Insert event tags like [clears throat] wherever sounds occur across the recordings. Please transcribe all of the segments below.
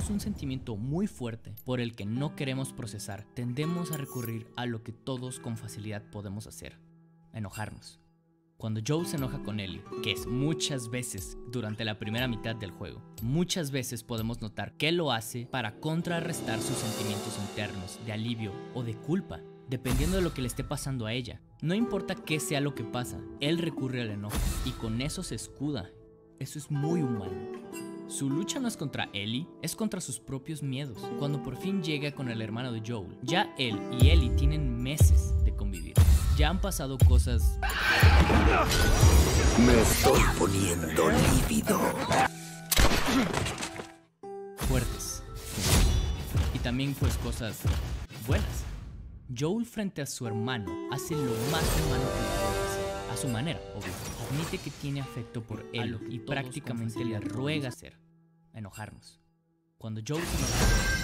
tenemos un sentimiento muy fuerte por el que no queremos procesar, tendemos a recurrir a lo que todos con facilidad podemos hacer, enojarnos. Cuando Joe se enoja con Ellie, que es muchas veces durante la primera mitad del juego, muchas veces podemos notar que lo hace para contrarrestar sus sentimientos internos de alivio o de culpa, dependiendo de lo que le esté pasando a ella. No importa qué sea lo que pasa, él recurre al enojo y con eso se escuda. Eso es muy humano. Su lucha no es contra Ellie, es contra sus propios miedos. Cuando por fin llega con el hermano de Joel, ya él y Ellie tienen meses de convivir. Ya han pasado cosas Me estoy poniendo lívido. fuertes. Y también pues cosas buenas. Joel frente a su hermano hace lo más humano que puede a su manera, obvio. Admite que tiene afecto por él y prácticamente le ruega hacer, enojarnos. Cuando Joel se enoja,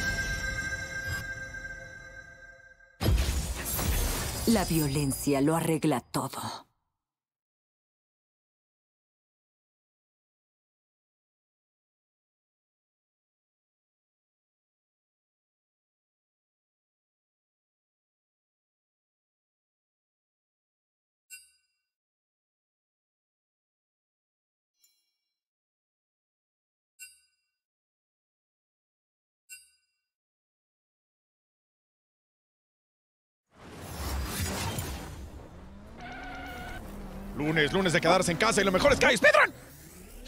La violencia lo arregla todo. Lunes, de quedarse en casa y lo mejor es que hay Speedrun.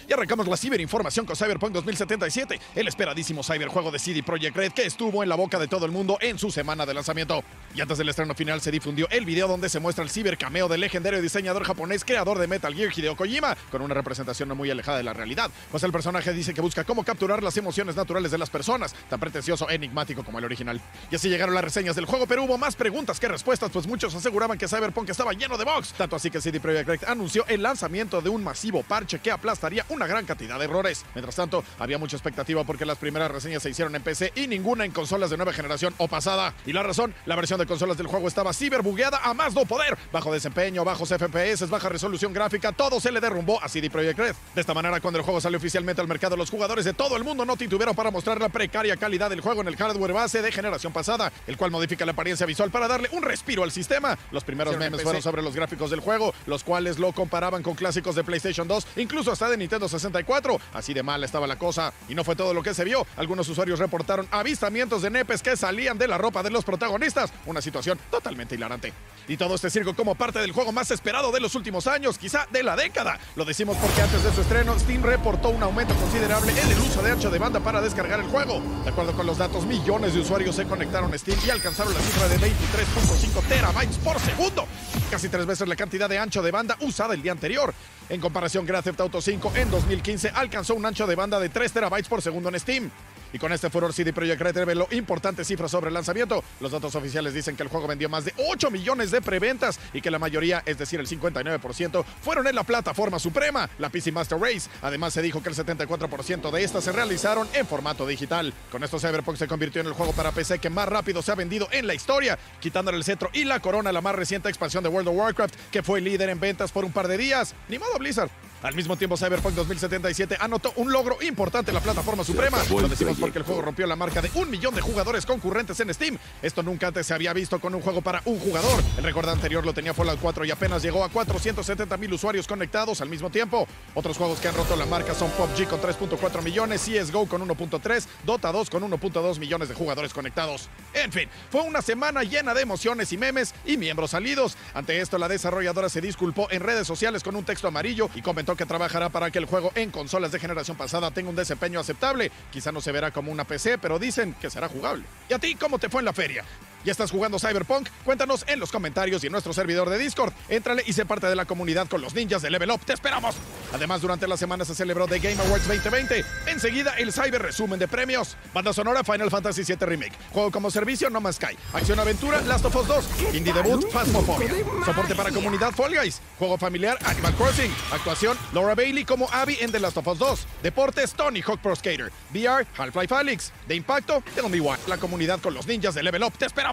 Y arrancamos la ciberinformación con Cyberpunk 2077, el esperadísimo cyberjuego de CD Projekt Red que estuvo en la boca de todo el mundo en su semana de lanzamiento. Y antes del estreno final se difundió el video donde se muestra el cibercameo del legendario diseñador japonés creador de Metal Gear Hideo Kojima, con una representación no muy alejada de la realidad, pues el personaje dice que busca cómo capturar las emociones naturales de las personas, tan pretencioso e enigmático como el original. Y así llegaron las reseñas del juego, pero hubo más preguntas que respuestas, pues muchos aseguraban que Cyberpunk estaba lleno de bugs, tanto así que CD Projekt Red anunció el lanzamiento de un masivo parche que aplastaría una gran cantidad de errores. Mientras tanto, había mucha expectativa porque las primeras reseñas se hicieron en PC y ninguna en consolas de nueva generación o pasada. Y la razón, la versión de consolas del juego estaba ciberbugueada a más no poder. Bajo desempeño, bajos FPS, baja resolución gráfica, todo se le derrumbó a CD Projekt Red. De esta manera, cuando el juego salió oficialmente al mercado, los jugadores de todo el mundo no titubieron para mostrar la precaria calidad del juego en el hardware base de generación pasada, el cual modifica la apariencia visual para darle un respiro al sistema. Los primeros memes fueron sobre los gráficos del juego, los cuales lo comparaban con clásicos de PlayStation 2, incluso hasta de Nintendo 64. Así de mal estaba la cosa. Y no fue todo lo que se vio. Algunos usuarios reportaron avistamientos de nepes que salían de la ropa de los protagonistas. Una situación totalmente hilarante. Y todo este circo como parte del juego más esperado de los últimos años, quizá de la década. Lo decimos porque antes de su estreno, Steam reportó un aumento considerable en el uso de ancho de banda para descargar el juego. De acuerdo con los datos, millones de usuarios se conectaron a Steam y alcanzaron la cifra de 23.5 terabytes por segundo. Casi tres veces la cantidad de ancho de banda usada el día anterior. En comparación, Grand Theft Auto 5 en 2015 alcanzó un ancho de banda de 3 terabytes por segundo en Steam. Y con este furor, CD Projekt Red reveló importantes cifras sobre el lanzamiento. Los datos oficiales dicen que el juego vendió más de 8 millones de preventas y que la mayoría, es decir, el 59%, fueron en la plataforma suprema, la PC Master Race. Además, se dijo que el 74% de estas se realizaron en formato digital. Con esto, Cyberpunk se convirtió en el juego para PC que más rápido se ha vendido en la historia, quitándole el cetro y la corona a la más reciente expansión de World of Warcraft, que fue líder en ventas por un par de días. Ni modo Blizzard. Al mismo tiempo, Cyberpunk 2077 anotó un logro importante en la plataforma suprema. Lo decimos porque el juego rompió la marca de un millón de jugadores concurrentes en Steam. Esto nunca antes se había visto con un juego para un jugador. El récord anterior lo tenía Fallout 4 y apenas llegó a 470 mil usuarios conectados al mismo tiempo. Otros juegos que han roto la marca son PUBG con 3.4 millones, CSGO con 1.3, Dota 2 con 1.2 millones de jugadores conectados. En fin, fue una semana llena de emociones y memes y miembros salidos. Ante esto, la desarrolladora se disculpó en redes sociales con un texto amarillo y comentó que trabajará para que el juego en consolas de generación pasada tenga un desempeño aceptable. Quizá no se verá como una PC, pero dicen que será jugable. ¿Y a ti cómo te fue en la feria? ¿Ya estás jugando Cyberpunk? Cuéntanos en los comentarios y en nuestro servidor de Discord. Éntrale y sé parte de la comunidad con los ninjas de Level Up. ¡Te esperamos! Además, durante la semana se celebró The Game Awards 2020. Enseguida, el Cyber Resumen de premios. Banda sonora Final Fantasy VII Remake. Juego como servicio No Man's Sky. Acción Aventura Last of Us 2. Indie Debut Phasmophobia. Soporte para comunidad Fall Guys. Juego familiar Animal Crossing. Actuación Laura Bailey como Abby en The Last of Us 2. Deportes Tony Hawk Pro Skater. VR Half-Life Alyx. De impacto Tell Me Why. La comunidad con los ninjas de Level Up. ¡Te esperamos!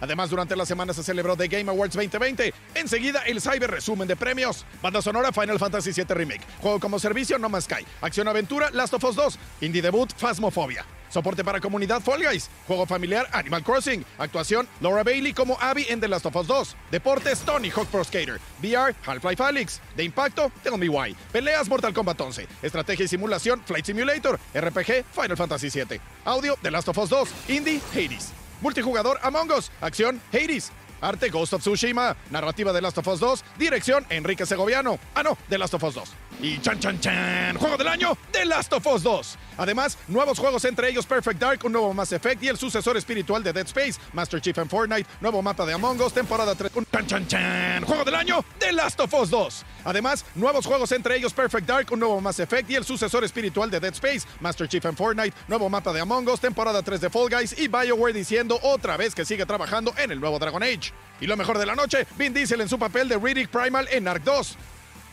Además, durante la semana se celebró The Game Awards 2020. Enseguida, el Cyber Resumen de premios. Banda sonora Final Fantasy VII Remake. Juego como servicio No Man's Sky. Acción Aventura Last of Us 2. Indie Debut Phasmophobia. Soporte para comunidad Fall Guys. Juego familiar Animal Crossing. Actuación Laura Bailey como Abby en The Last of Us 2. Deportes Tony Hawk Pro Skater. VR Half-Life Alyx. De impacto Tell Me Why. Peleas Mortal Kombat 11. Estrategia y simulación Flight Simulator. RPG Final Fantasy 7. Audio The Last of Us 2. Indie Hades. Multijugador Among Us. Acción Hades. Arte Ghost of Tsushima. Narrativa de Last of Us 2. Dirección Enrique Segoviano. Ah, no, The Last of Us 2. Y chan chan chan. Juego del año The Last of Us 2. Además, nuevos juegos entre ellos Perfect Dark, un nuevo Mass Effect y el sucesor espiritual de Dead Space, Master Chief en Fortnite, nuevo mapa de Among Us, temporada 3. Un chan chan chan. Juego del año The Last of Us 2. Además, nuevos juegos entre ellos Perfect Dark, un nuevo Mass Effect y el sucesor espiritual de Dead Space, Master Chief en Fortnite, nuevo mapa de Among Us, temporada 3 de Fall Guys y BioWare diciendo otra vez que sigue trabajando en el nuevo Dragon Age. Y lo mejor de la noche, Vin Diesel en su papel de Riddick Primal en Ark 2.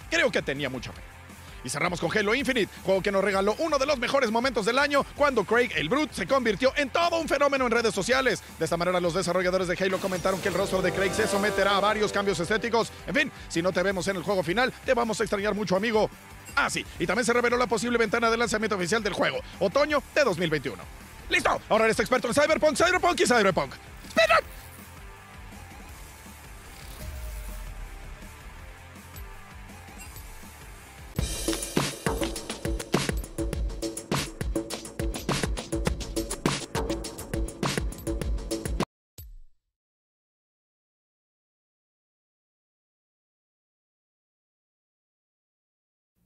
Creo que tenía mucha fe. Y cerramos con Halo Infinite, juego que nos regaló uno de los mejores momentos del año cuando Craig el Brute se convirtió en todo un fenómeno en redes sociales. De esta manera los desarrolladores de Halo comentaron que el rostro de Craig se someterá a varios cambios estéticos. En fin, si no te vemos en el juego final, te vamos a extrañar mucho, amigo. Ah, sí, y también se reveló la posible ventana de lanzamiento oficial del juego, otoño de 2021. ¡Listo! Ahora eres experto en Cyberpunk, Cyberpunk y Cyberpunk. ¡Pero!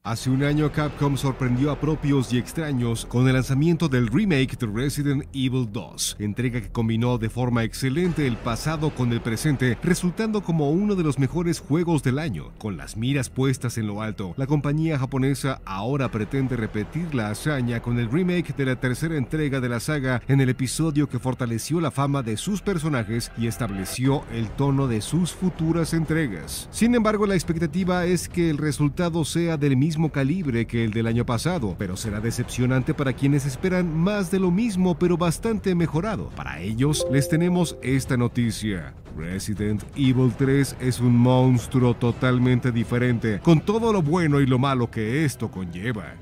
Hace un año Capcom sorprendió a propios y extraños con el lanzamiento del remake de Resident Evil 2, entrega que combinó de forma excelente el pasado con el presente, resultando como uno de los mejores juegos del año. Con las miras puestas en lo alto, la compañía japonesa ahora pretende repetir la hazaña con el remake de la tercera entrega de la saga en el episodio que fortaleció la fama de sus personajes y estableció el tono de sus futuras entregas. Sin embargo, la expectativa es que el resultado sea del mismo calibre que el del año pasado, pero será decepcionante para quienes esperan más de lo mismo pero bastante mejorado. Para ellos les tenemos esta noticia. Resident Evil 3 es un monstruo totalmente diferente, con todo lo bueno y lo malo que esto conlleva.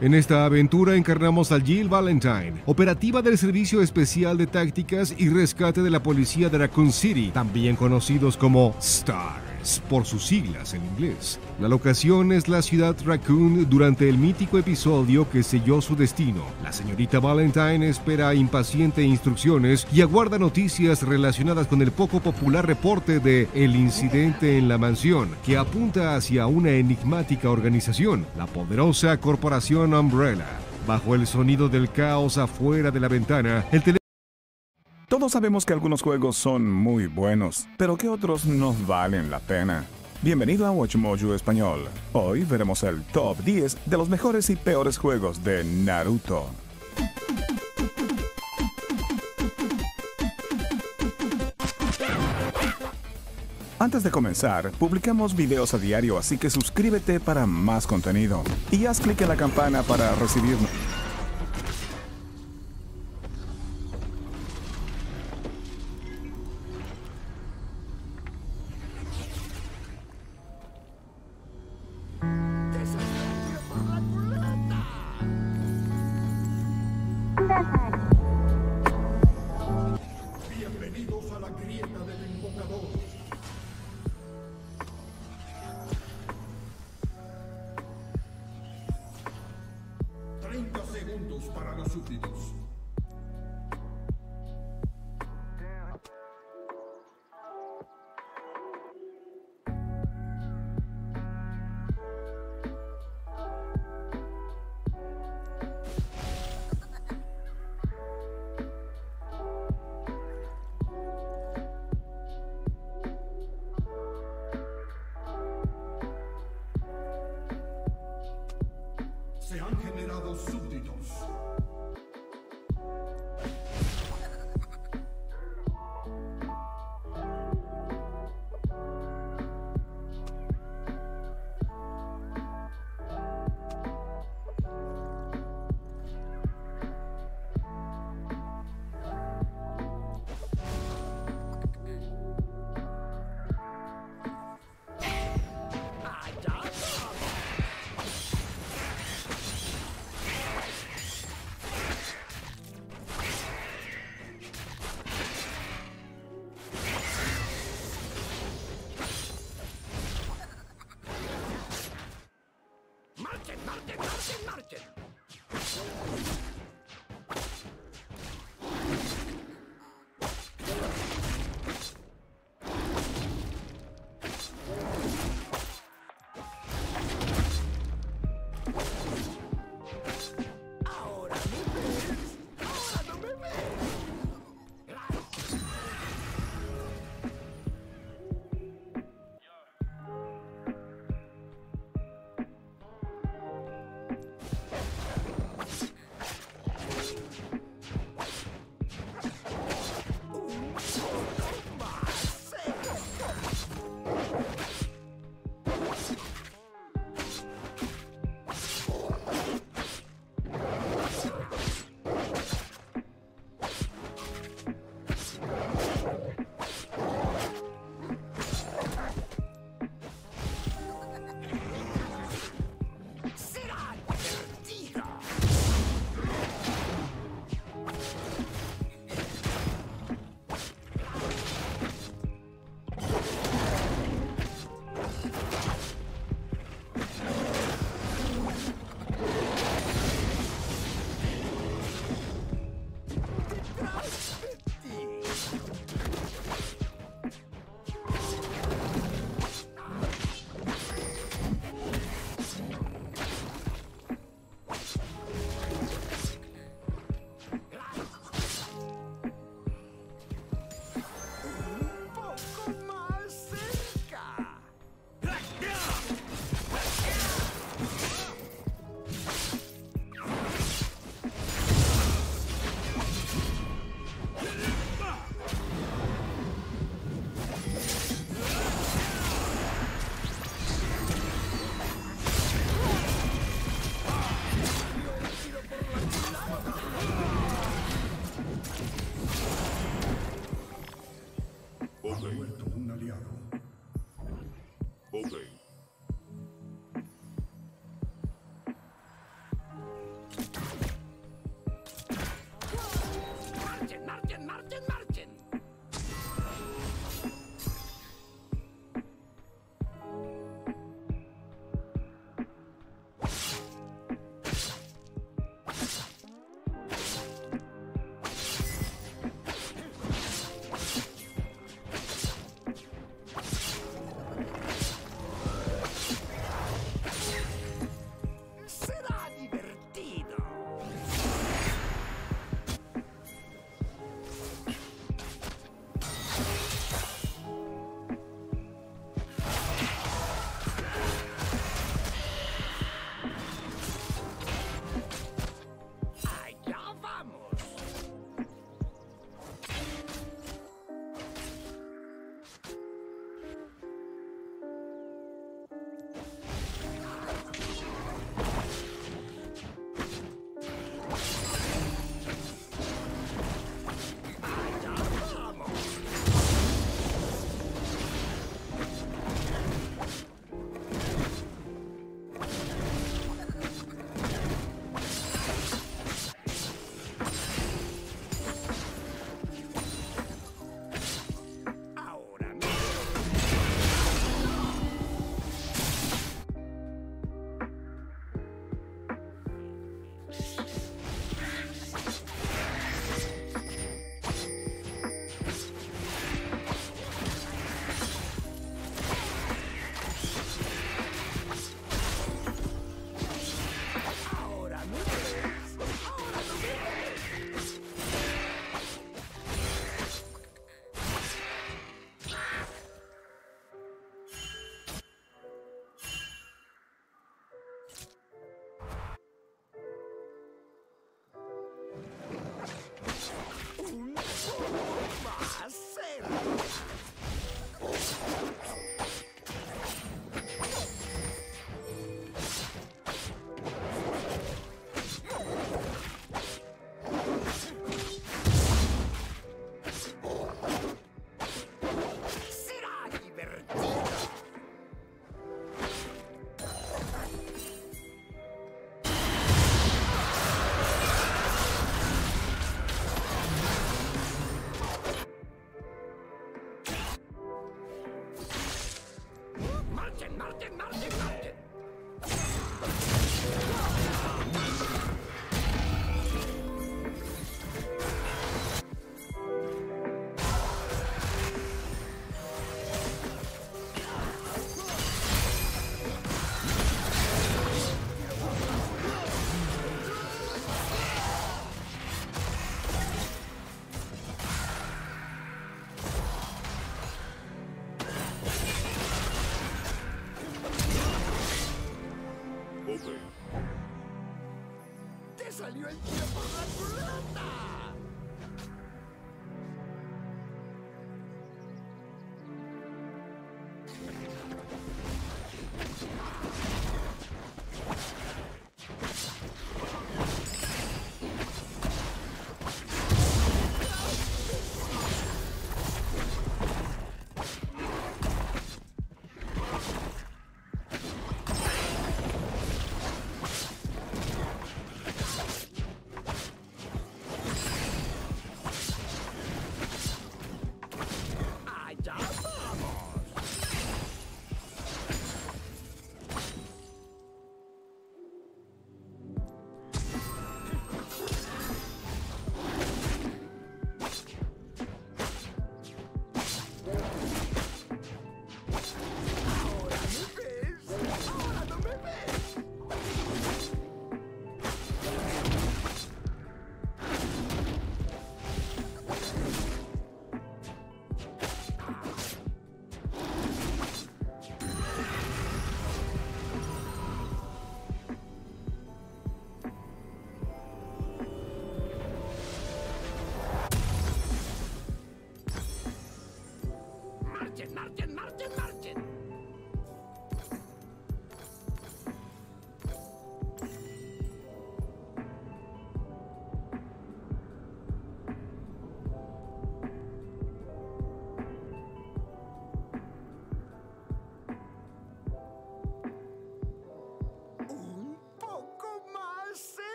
En esta aventura encarnamos a Jill Valentine, operativa del Servicio Especial de Tácticas y Rescate de la Policía de Raccoon City, también conocidos como STAR por sus siglas en inglés. La locación es la ciudad Raccoon durante el mítico episodio que selló su destino. La señorita Valentine espera impaciente instrucciones y aguarda noticias relacionadas con el poco popular reporte de El incidente en la mansión, que apunta hacia una enigmática organización, la poderosa corporación Umbrella. Bajo el sonido del caos afuera de la ventana, el teléfono todos sabemos que algunos juegos son muy buenos, pero que otros no valen la pena. Bienvenido a Watchmojo Español. Hoy veremos el top 10 de los mejores y peores juegos de Naruto. Antes de comenzar, publicamos videos a diario, así que suscríbete para más contenido y haz clic en la campana para recibirnos.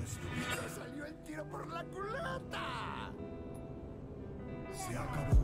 Destruida. ¡Me salió el tiro por la culata! Se acabó.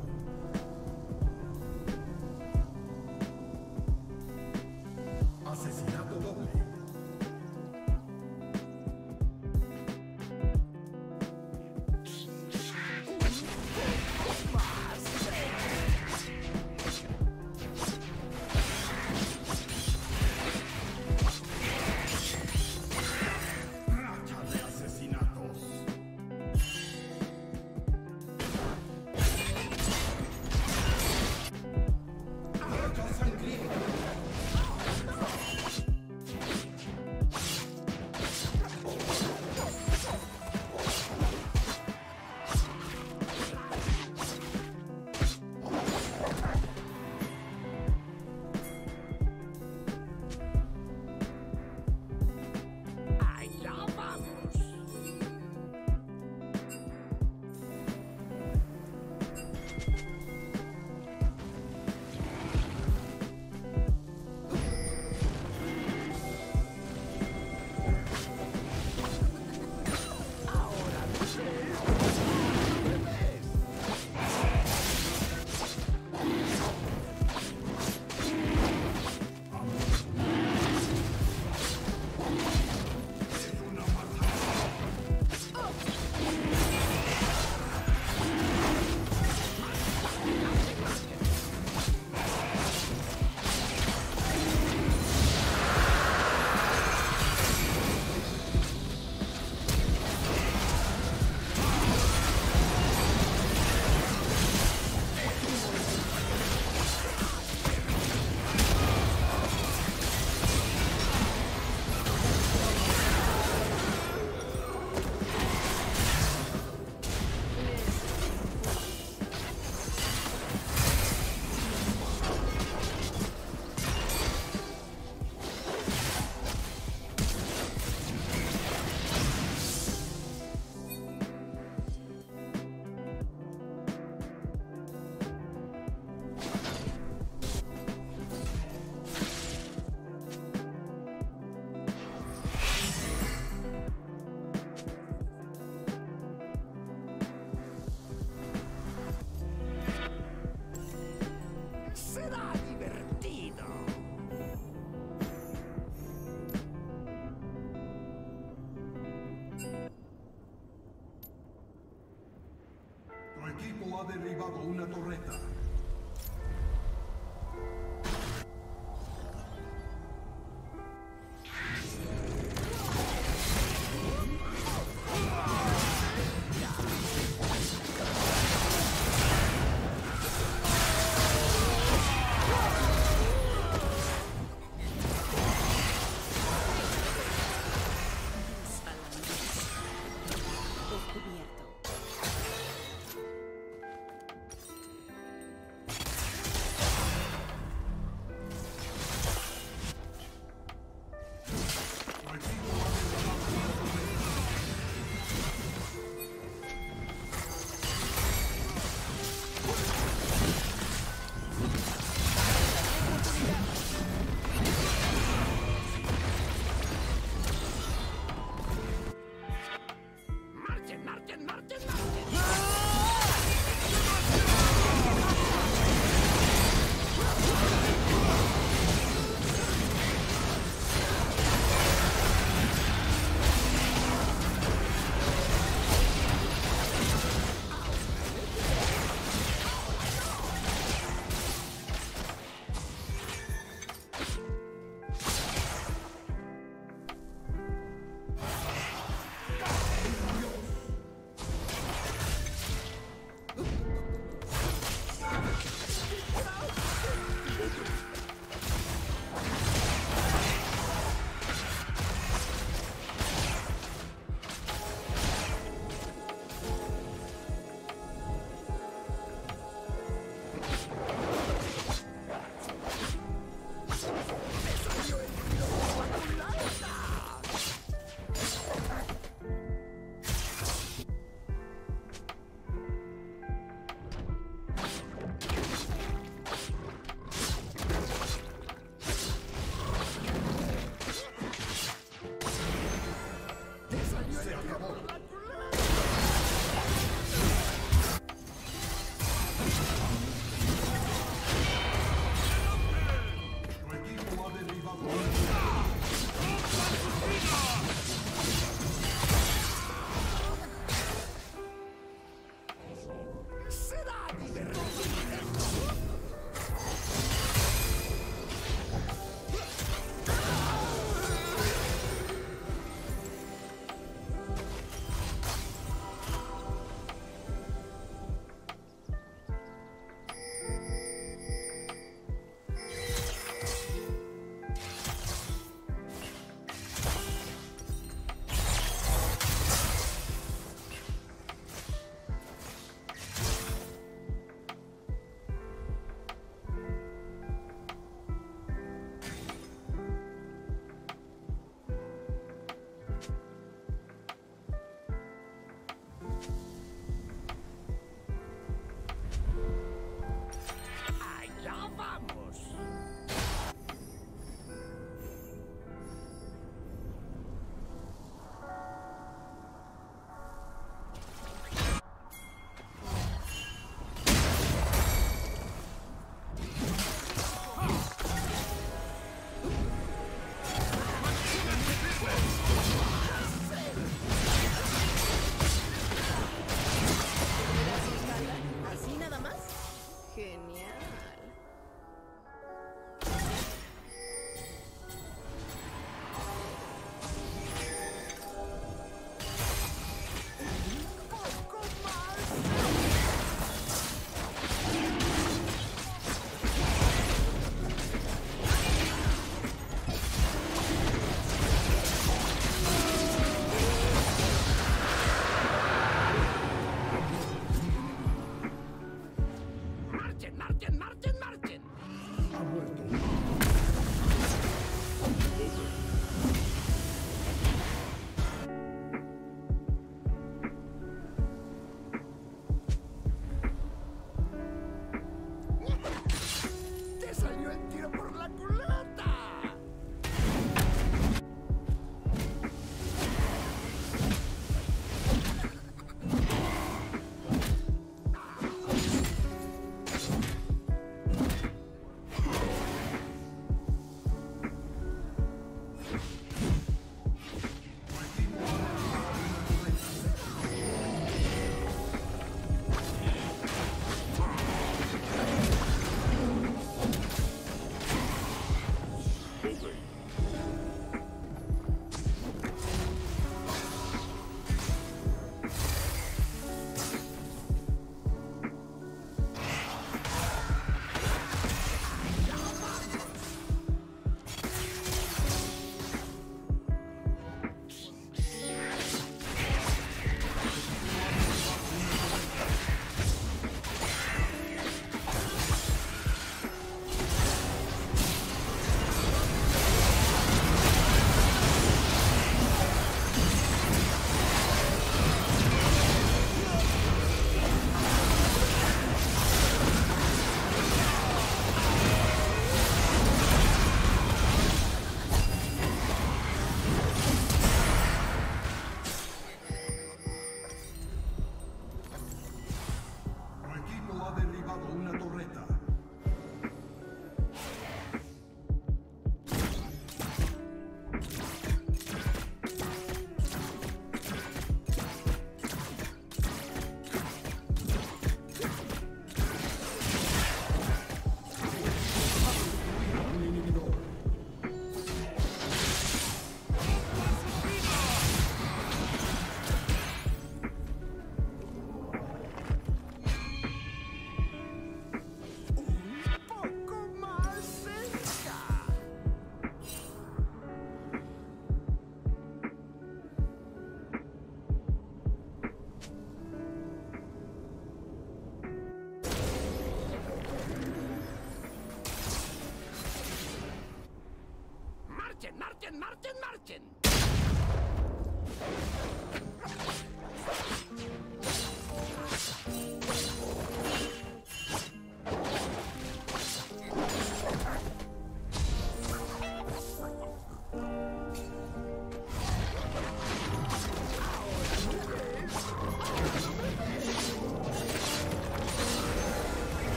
Martin, Martin, Martin!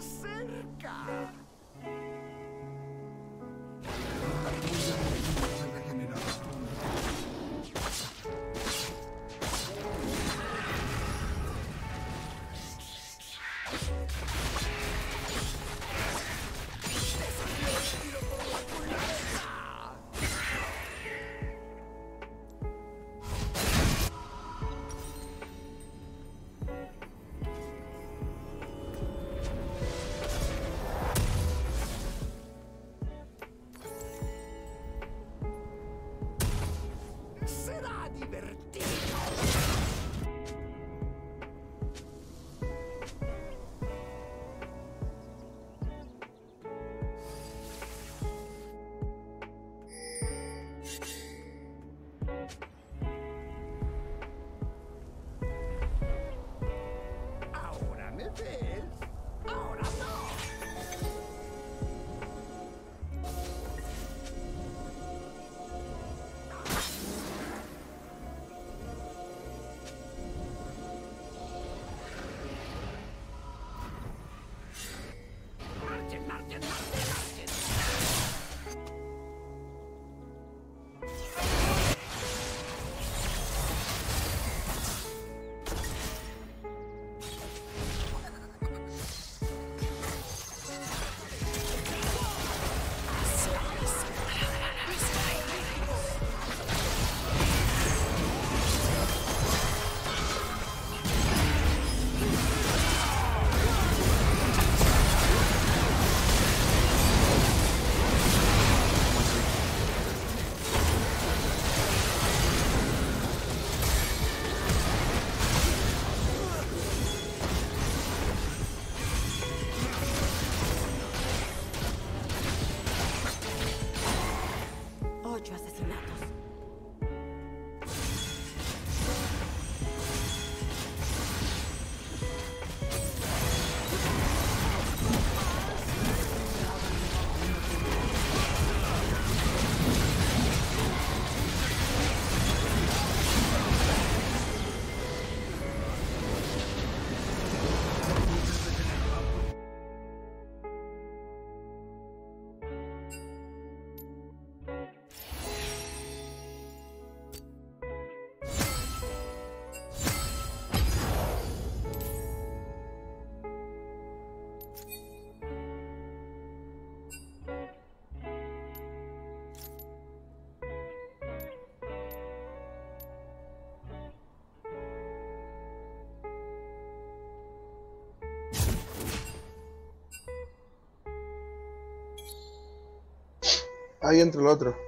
Cerca. Ahí entra el otro.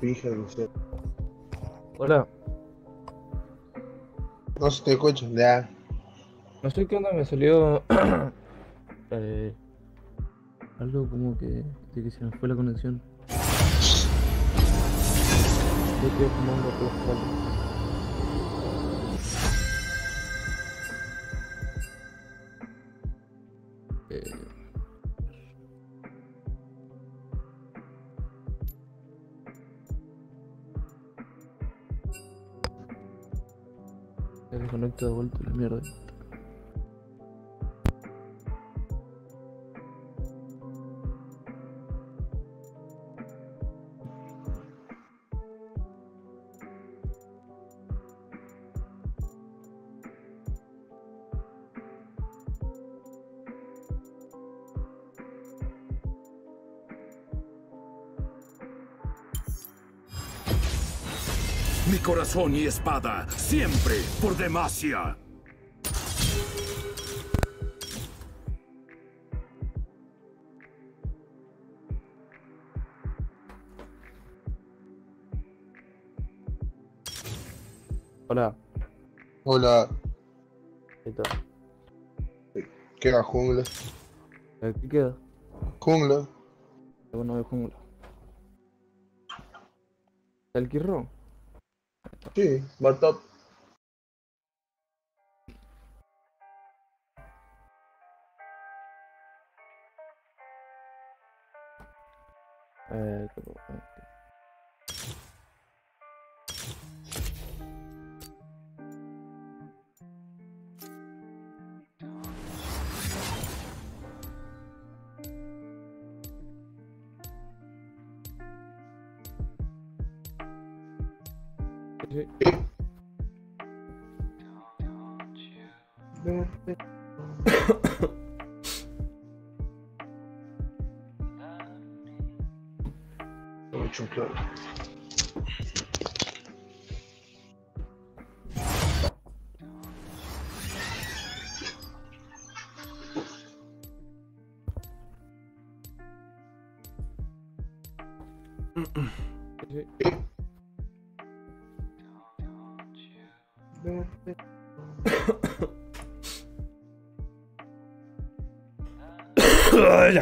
Pija de. Hola, No se te escucha, ya. no sé qué onda, me salió [clears throat] eh, algo como que, de que se me fue la conexión. Yo estoy fumando por la Desconecta de vuelta la mierda. Corazón y espada, siempre por Demacia. Hola, Hola, ¿qué tal? ¿qué va, jungla? ¿Qué queda? Jungla. Bueno, de jungla. ¿El Kirro? Sí, va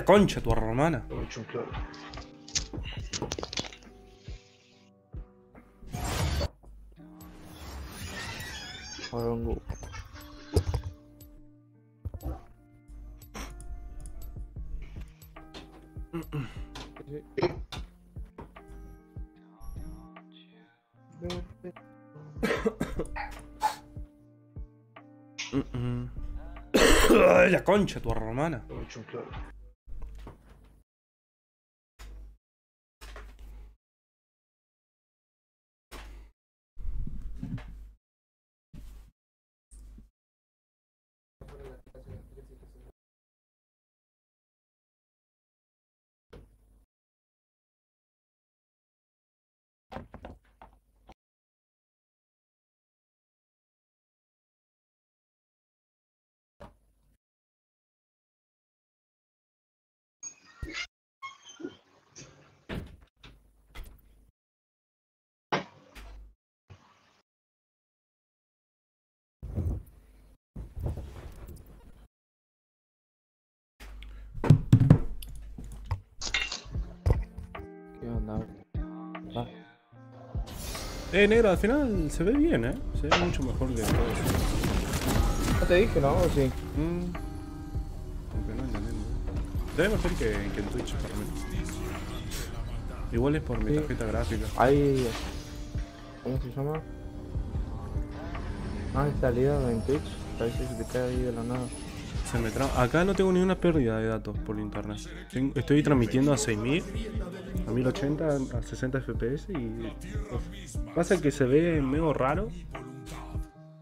concha, tu hermana. Mucho claro. Orongo. Sí. [coughs] Ay, la concha, tu hermana. Eh, negro, al final se ve bien, ¿eh? Se ve mucho mejor que todo eso. no te dije, ¿no? ¿O sí? Mm. Aunque no entiendo. Se ve mejor que, que en Twitch, por lo menos. Igual es por mi tarjeta gráfica. Hay. ¿Cómo se llama? Ah, salida en Twitch. A veces se te cae ahí de la nada. Acá no tengo ni una pérdida de datos por internet. Estoy transmitiendo a 6000, a 1080, a 60 FPS y. pasa que se ve medio raro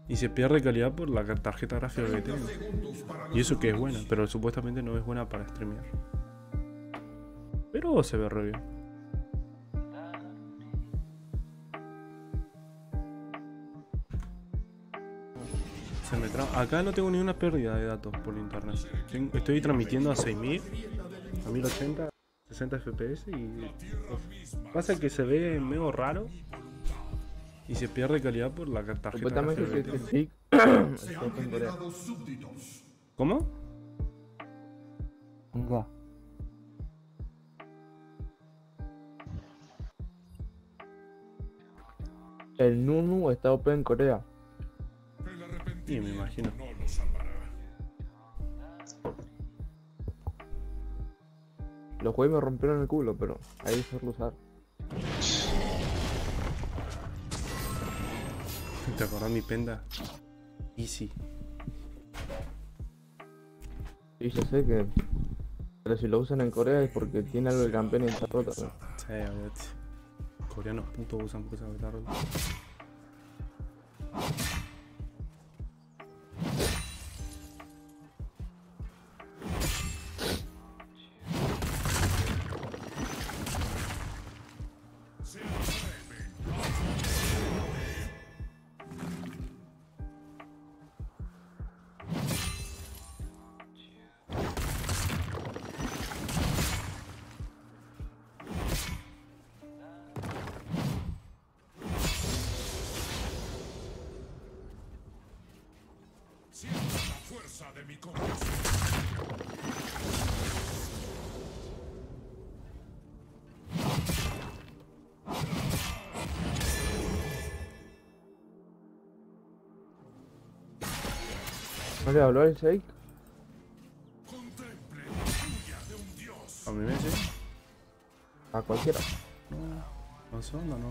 y se pierde calidad por la tarjeta gráfica que tengo. Y eso que es buena, pero supuestamente no es buena para streamear. Pero se ve re bien. Se me tra- Acá no tengo ni una pérdida de datos por internet. Estoy transmitiendo a 6000, a 1080, 60 FPS y. Pasa que se ve medio raro. Y se pierde calidad por la tarjeta. Supuestamente que, sí. [coughs] ¿Cómo? Venga. El Nunu está OP en Corea. Sí, me imagino. Los juegos me rompieron el culo, pero ahí saberlo usar. ¿Te acordás mi penda? Easy. Y yo sé que. Pero si lo usan en Corea es porque tiene algo de campeón y está roto. ¿no? Sí. Coreanos putos usan porque se tarde. ¿No le habló el Shake? A mí me dice. A cualquiera. No sé, no, no.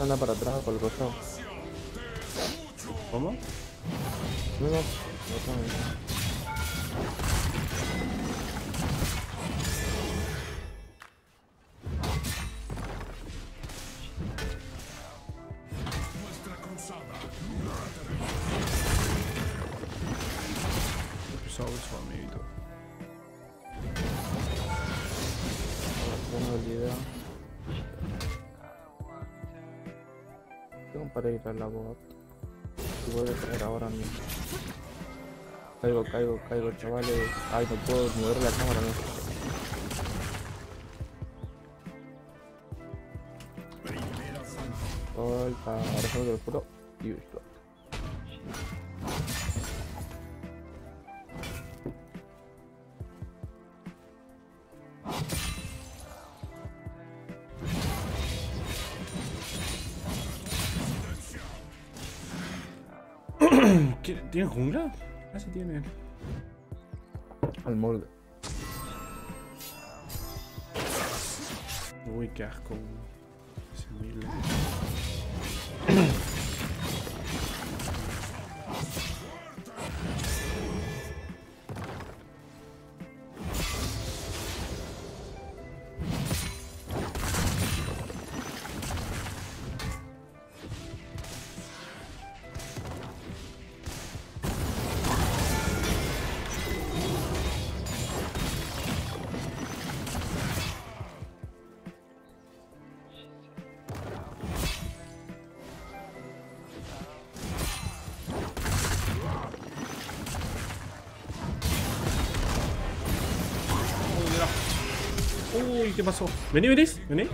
Anda para atrás por el costado. ¿Cómo? No, no. para ir a la. Caigo, caigo, chavales. Ay, no puedo mover la cámara, no. Solta, ahora salgo del puro. Y listo. ¿Qué- ¿Tiene jungla? Ah, sí tiene. Al molde. Uy, qué asco. ¿Qué pasó? Vení, venís, vení.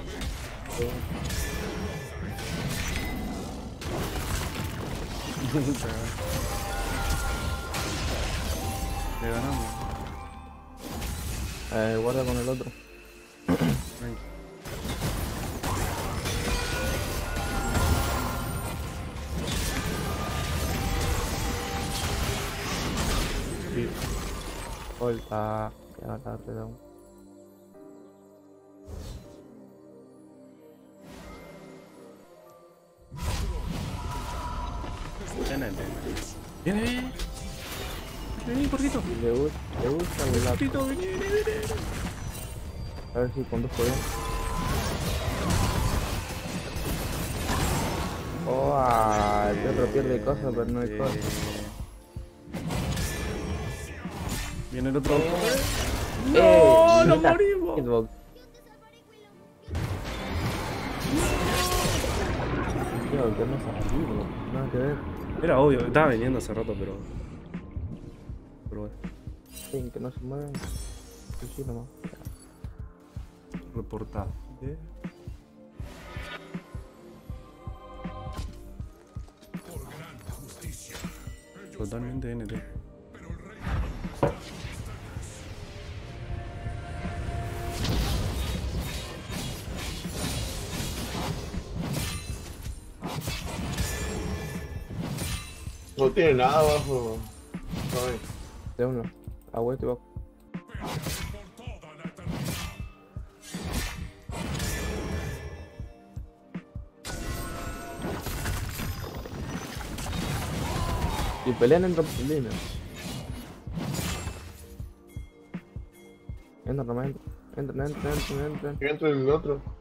Le ganamos. Eh, guarda con el otro. Sí. Viene. Viene. Vení, cortito. Le gusta, le gusta el. Cortito, vení, vení, vení. A ver si conduzco bien. Oh, ah, el perro pierde cosas, pero no hay cosas. Viene el otro. ¡No! ¡No mira, morimos! hitbox. Tío, que no es nada que ver. Era obvio, estaba viniendo hace rato, pero. Pero bueno, Sí, que no se mueven. Sí, sí, nomás. reportado. Totalmente NT. Tiene nada abajo. Ay, De uno. Agua y bajo. Y pelean en línea. Entra, nomás entra. Entra, entra, entra, entra. entra el otro.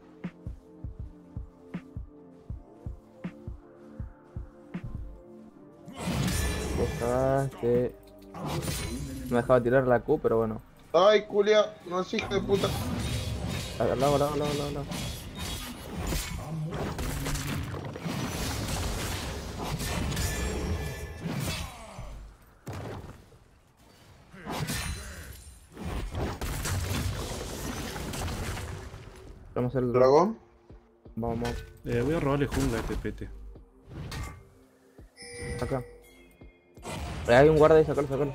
Vos cagaste. Me dejaba tirar la Q, pero bueno. Ay, culia, no es hijo de puta. Al lado, al lado, al lado, al lado, al lado. Vamos a hacer el ¿Dragón? Vamos, Eh, voy a robarle jungla a este pete. acá. Ahí hay un guarda ahí, sacalo, sacalo.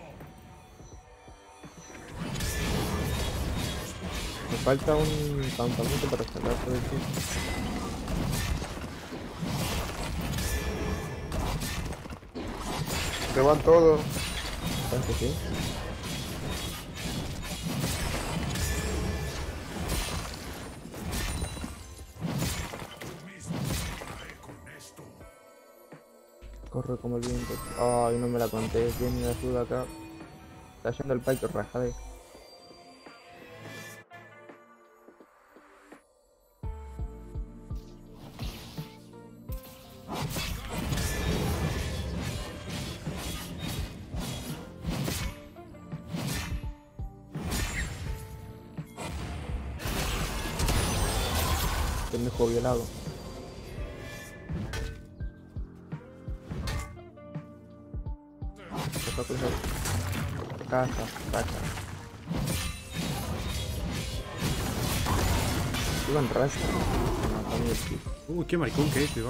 Me falta un campamento para sacar todo el tiempo. Se van todos. Corre como el viento. Ay, no me la conté. ¿Quién me ayuda acá? Está yendo el pike rajade. Pendejo violado. Casa, casa. Iban tipo. Uy, qué maricón que es este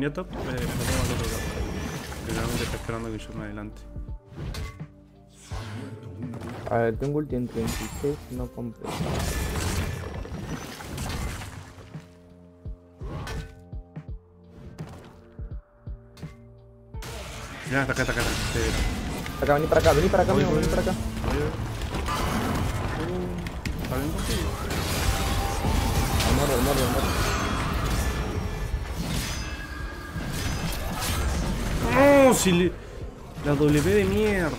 venía top? Eh, me tomo al otro lado. Generalmente está esperando que yo me adelante. A ver, tengo ulti en 36, no. Ya, está acá, está acá. está acá. Sí. Acá, vení para acá, vení para acá, Voy, amigo, voy, vení para acá. ¿Está bien contigo? Al No, si le... La W de mierda.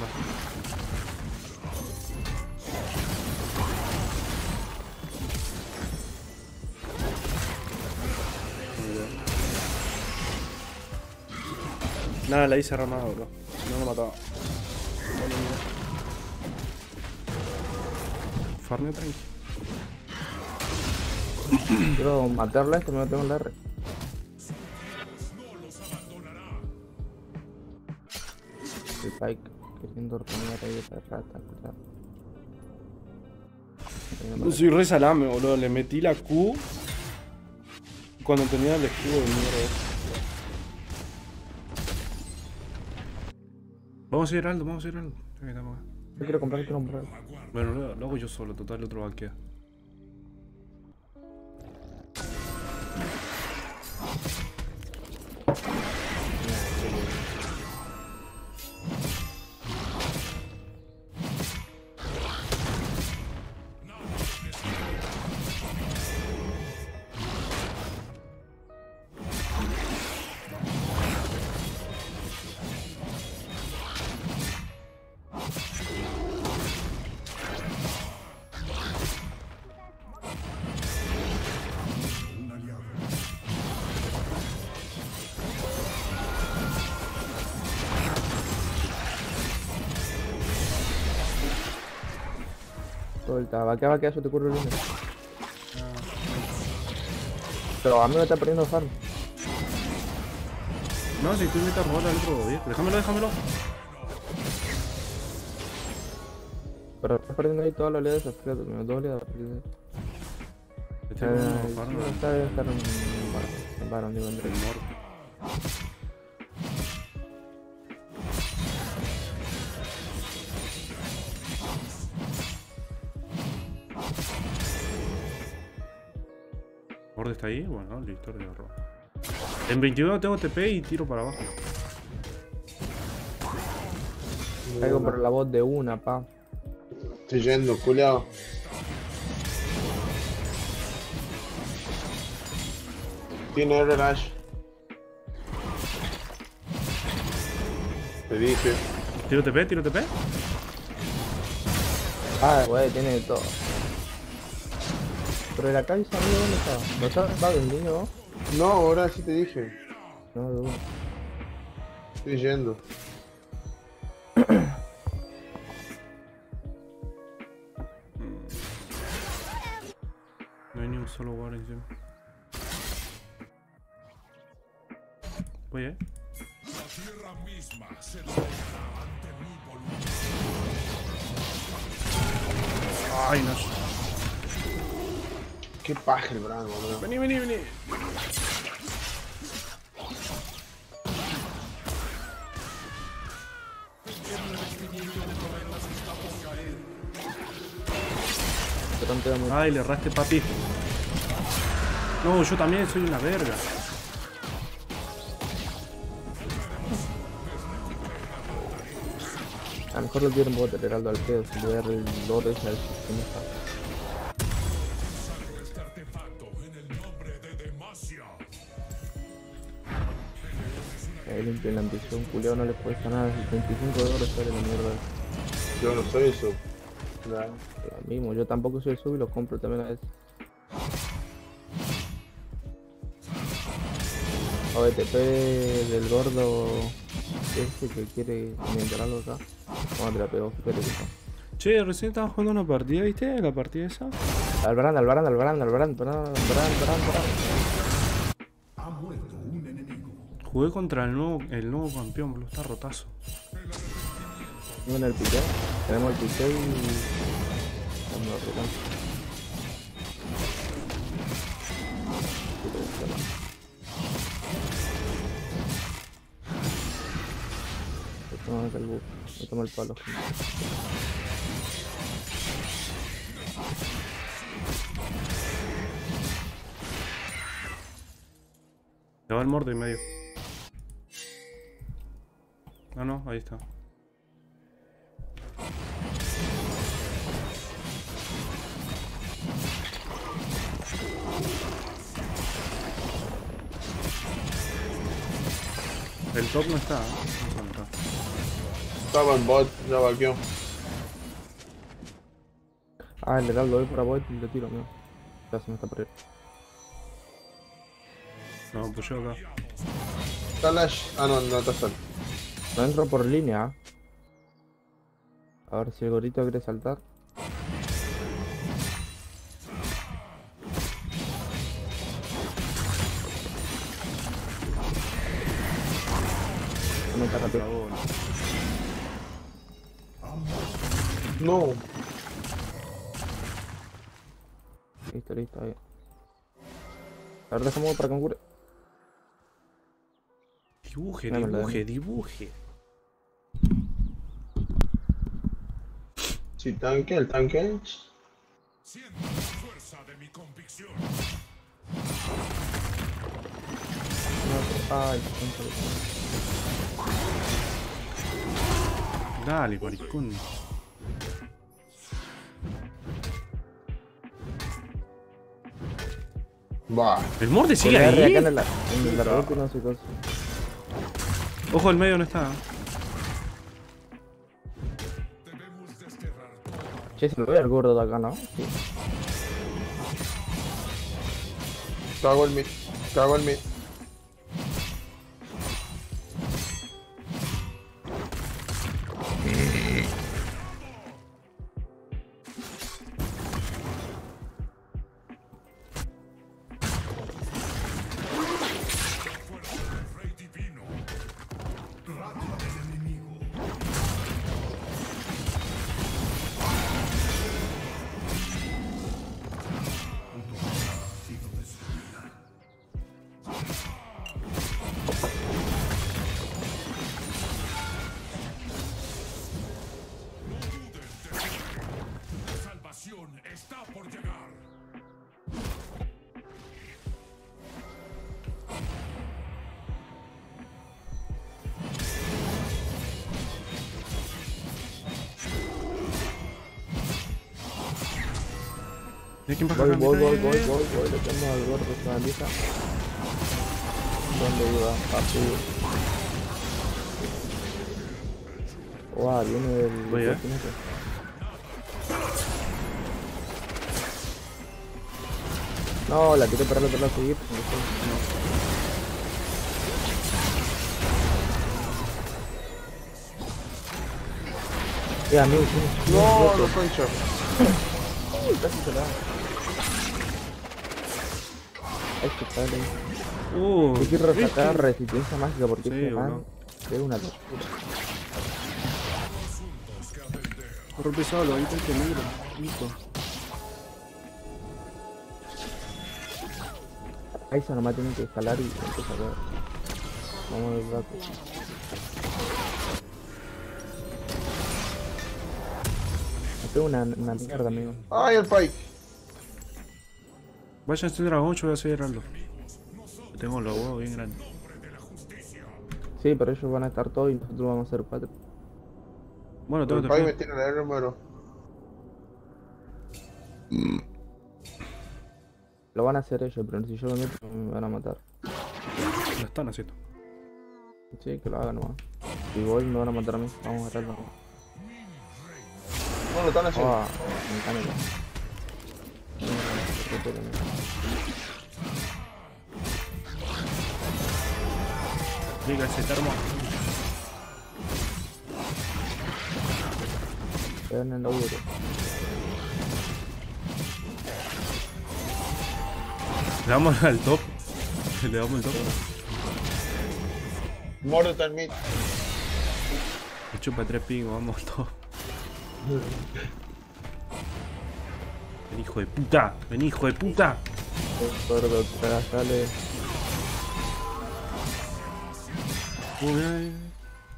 Nada, la hice ramada, bro. No lo mataba. Farmeo tranqui. Quiero matarla, esto me lo tengo en la R. El Pike queriendo ordenar ahí esa rata, cuidado. Soy re salame, boludo. Le metí la Q cuando tenía el escudo de mierda. Vamos a ir Aldo, vamos a ir Aldo. Yo quiero comprar, quiero comprar. Bueno, lo hago yo solo, total, el otro va a quedar. Suelta, va que va que eso te ocurre el lunes. Pero a mí me está perdiendo farm. No, si tú invitas a robar al otro bien. Déjamelo, déjamelo. Pero estás perdiendo ahí todas las oleadas, fíjate, me dos oleadas. Este Eh, farma. no está debe estar en está ahí, bueno, listo, le robo. En 21 tengo TP y tiro para abajo. Caigo por la voz de una, pa. Estoy yendo, culiao. Tiene R Dash. Te dije. Tiro TP, tiro TP. Ah, güey, tiene de todo. Pero la cabeza, amigo, ¿dónde estaba? ¿No estaba vos? No, ahora sí te dije. No, uno. Estoy yendo. No hay ni un solo guard encima. Voy, eh. Ay, no. Qué paja el Bran, boludo. Vení, vení, vení. Ay, le erraste, papi. No, yo también soy una verga. A lo mejor lo quieren bot heraldo al pedo, si voy a dar el lore al sistema limpio la ambición, culiao no le cuesta nada, 75 dólares sale la mierda. Yo no soy eso. Ya. Lo mismo, yo tampoco soy el sub y lo compro también a veces. OBTP del gordo este que quiere inventar algo acá. Vamos a te la pego, fíjate que está. Che, recién estaba jugando una partida, ¿viste? La partida esa. Albarán, Albarán, Albarán, Albarán, Albarán, Albarán, Albarán, Jugué contra el nuevo, el nuevo campeón, boludo. Está rotazo. Tenemos el piqué, tenemos el piqué y... Vamos a el bus, me tomo el palo. Le va el mordo y medio. Ah, no, ahí está. El top no está, ¿eh? No está, no. Estaba en bot, ya vaqueó. Ah, el heraldo voy para voy y le tiro, mío. Ya se me está por ahí. No, pues yo acá. Está Lash. Ah, no, no está solo. No entro por línea. A ver si el gorito quiere saltar. No está rápido. No. Listo, listo, ahí. A ver, dejamos para que me cure. Dibuje, dibuje, dibuje. Si tanque, el tanque. Ay, qué tonto. Dale, maricón. Va. El morde sigue ahí. la, la no. Ojo, el medio no está. Che, se lo ve al gordo de acá, ¿no? Sí. Cago el mid. Cago el mid. Voy, voy, voy, voy, voy, voy, le tengo al gordo esa bandita. ¿Dónde iba? Papi. Wow, viene el... Voy, eh. No, la tiré para otro lado seguir. Ya, amigo, sí. No, no concha. Uy, [laughs] casi que estar ahí. Uh, Yo quiero sacar resistencia mágica porque Sí, ese man es una locura. Rompe solo, ahí está este negro. Listo. Ahí se nomás tienen que escalar y empezar a ver. Vamos a ver rato. Me pego una, una mierda, amigo. Ay, el Pike. Vaya a este dragón, yo voy a seguir Aldo. Tengo los huevos bien grandes. Sí, pero ellos van a estar todos y nosotros vamos a ser cuatro. Bueno, tengo El que Pike me tener. tira el número. Lo van a hacer ellos, pero si yo lo meto me van a matar. Lo están haciendo. Sí, que lo hagan nomás. Si voy me van a matar a mí. Vamos a agarrarlo. No, lo están haciendo. Ah, me encanta. Diga ese termo. Quedan en la duro. Le damos al top. Le damos el top. Muerte el mid. Le chupa tres pingos, vamos al top. [laughs] Ven hijo de puta. Ven hijo de puta. Gordo.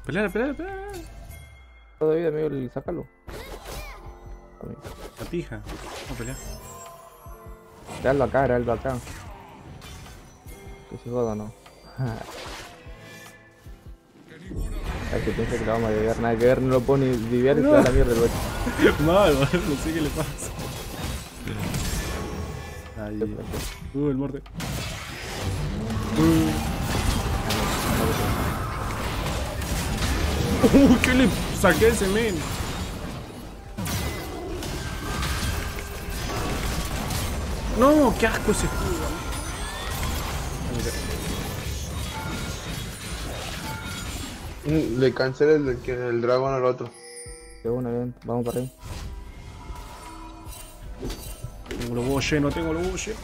Peleala, peleala, peleala. Todavía, amigo, el- sácalo. La pija. Vamos a pelear. Grabalo acá, grabalo acá. Que se joda, no. Ay, que piensa que lo vamos a diviar, nada que ver, no lo pone diviar y se va a la mierda el bote. [laughs] Mal, no sé qué le pasa. Ahí. Uh, el muerte. Uh, ¿qué le saqué a ese men? No, qué asco ese escudo. Mm, Le cancela el, que- el dragón al otro. De una, bien, vamos para ahí. Tengo los huevos llenos, tengo los huevos llenos.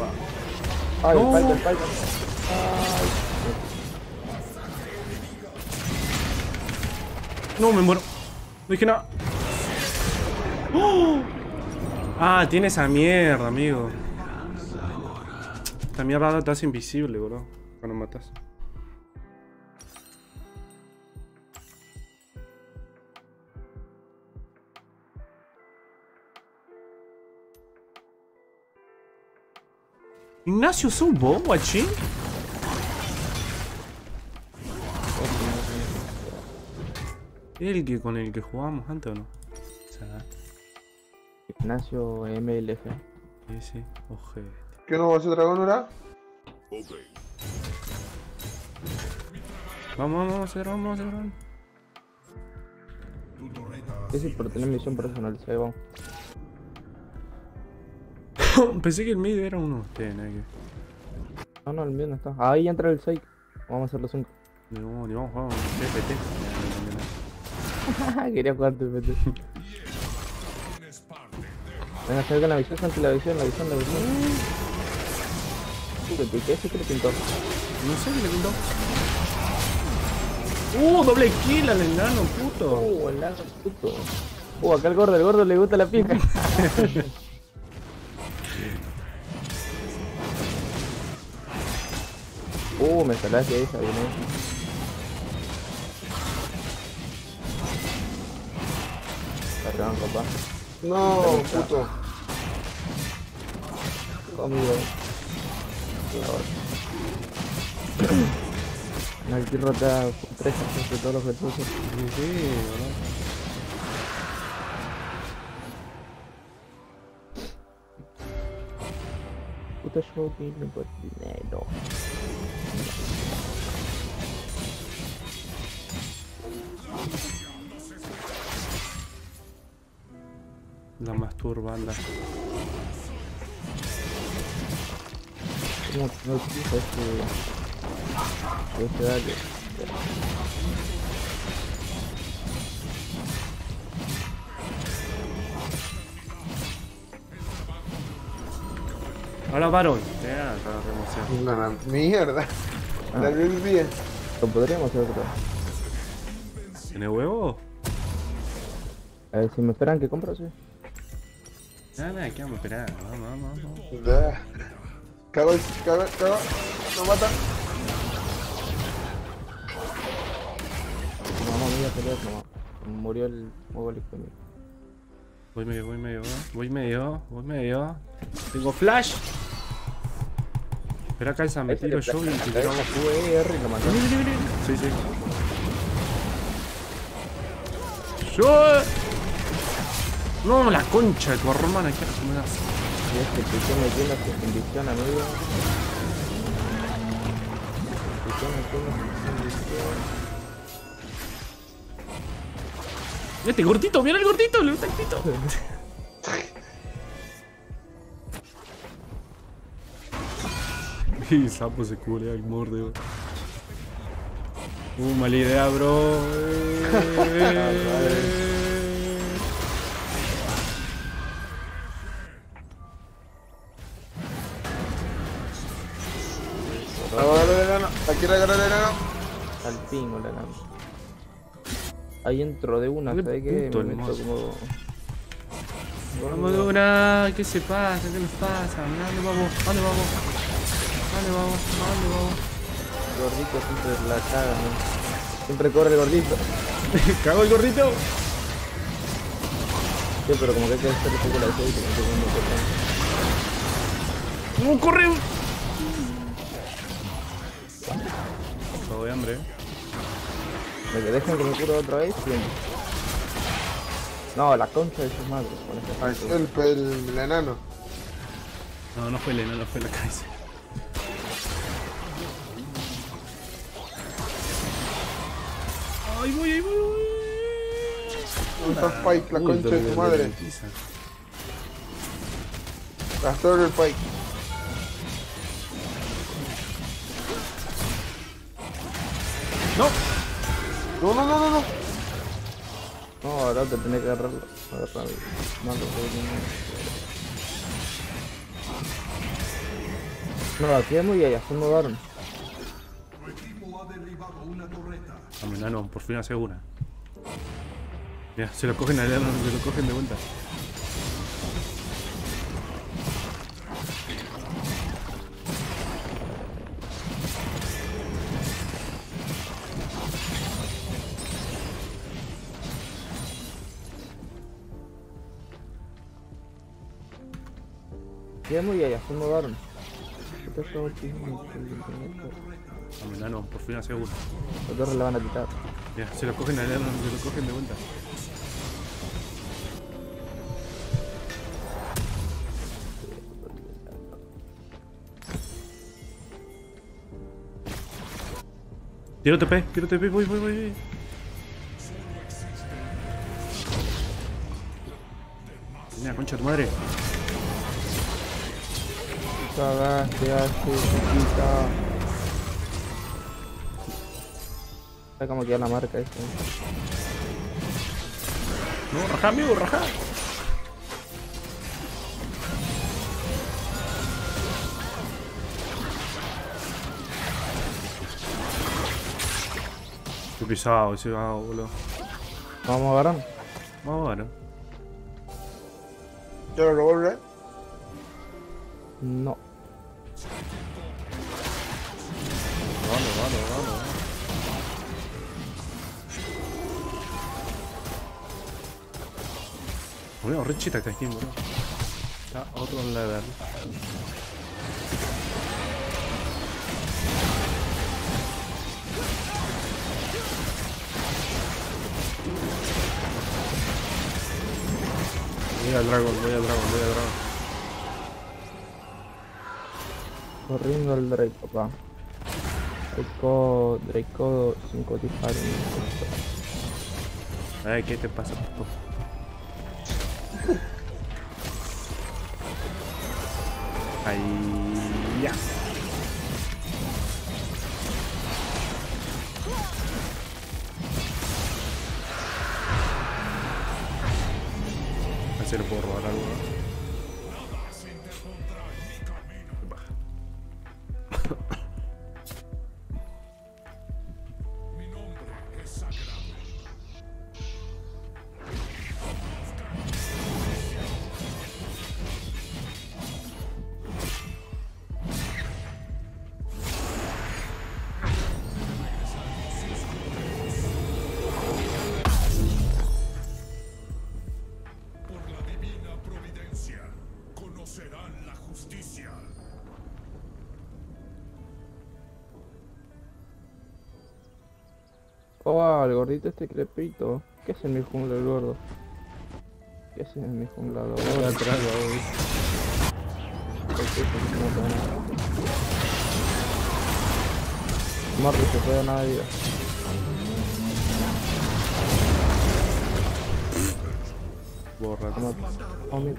Va. Ay, No. el Python, el Python. No, me muero. No dije nada. ¡Oh! Ah, tiene esa mierda, amigo. Esta mierda te hace invisible, bro. Cuando matas. Ignacio, ¿sos vos, guachín? ¿El que con el que jugábamos antes o no? O sea, Ignacio MLF. sí, sí, ojete. ¿Qué no va a ser dragón ahora? Vamos, vamos, vamos a hacer, vamos a hacer. vamos. Sí, sí, por tener misión personalizada, vamos. [laughs] Pensé que el medio era uno de ustedes, nada que. No, no, el mío no está. Ahí entra el 6. Vamos a hacer los 5. No, ni vamos a jugar un TPT. Quería jugar TPT. Venga, salga la visión, salga la visión, la visión, la visión. ¿Qué, qué, qué, qué le pintó? No sé qué le pintó. ¡Uh! Doble kill al enano, puto. Uh, el largo puto. Uh, acá el gordo, el gordo le gusta la pica. [laughs] uh, me salaste esa, bien. Perdón, papá. No, puto. Conmigo. [coughs] No, aquí rota 3 de todos los recursos. Sí, sí, ¿verdad? Puta show tiene por dinero. La masturbanda. ¿Cómo no? Ahora varón. La remoción. Mierda. La vi bien. Lo podríamos hacer otra. ¿Tiene huevo? A ver, si me esperan que compro, sí. Nada, nada, aquí vamos a esperar. Vamos, vamos, vamos. Da. Cago, el- cago, cago. No mata. Mamá mía, pelear, mamá. Murió el mogol hijo mío. Voy medio, voy medio, voy medio, voy medio. Tengo flash. Espera acá esa me tiro yo y te tiramos. QR y lo mató. Sí, sí. Yo. No, la concha de tu hermana, ¿qué haces? me das? Y es que te estoy metiendo condición, amigo. Te estoy metiendo sin condición. Este gordito, mira el gordito, el pito. [laughs] Y sapo se cubre al morde. Uh, mala idea, bro. El enano. Aquí el enano. Al pingo la lanza. Ahí entro de una, ¿sabes qué? Me meto como... Vamos de una, ¿qué se pasa? ¿Qué nos pasa? ¿A ¿Dónde vamos? ¿A ¿Dónde vamos? ¿A ¿Dónde vamos? ¿A ¿Dónde vamos? Gordito siempre la caga, ¿no? Siempre corre el gordito. [laughs] ¿Cago el gordito? Sí, pero como que hay que hacer un poco la serie y que no te ¡No, corre! Todo de hambre. Me que dejen que me curo otra vez, bien. No, la concha de su madre. Con este El, el, el enano. No, no fue el enano, fue la cabeza. Ay, voy, ahí voy, voy. ¿Dónde está Spike, la concha de tu madre? Gastó el Spike. No. No, no, no, no, no. No, ahora te tenés que agarrarlo. Agarrarlo. No, lo puedo No, aquí es muy allá, se mudaron. Vamos, por fin una. Mira, se lo cogen al enano, se lo cogen de vuelta. Aquí es muy allá, se último. A mi nano, por fin hace uno. Los dos le van a quitar. Ya, se lo cogen a enano, se lo cogen de vuelta. Tiro TP, tiro TP, voy, voy, voy. Mira, concha de tu madre. Cagaste, hace chiquita. Está como queda la marca esto. No, raja, amigo, raja. Qué pisado ese vago, boludo. Vamos a agarrar. Vamos a ver. ¿Te lo red? No. Boludo, re chita esta skin, boludo. Está a otro level. Voy al dragón, voy al dragón, voy al dragón. Corriendo el Drake, papá. Draco, Draco 5 disparos. Ay, ¿qué te pasa, puto? Ahí ya. Oh, el gordito este crepito. ¿Qué hace en mi jungla el gordo? ¿Qué hace en mi jungla el gordo? Morri se fue a nadie. Borra. Vamos.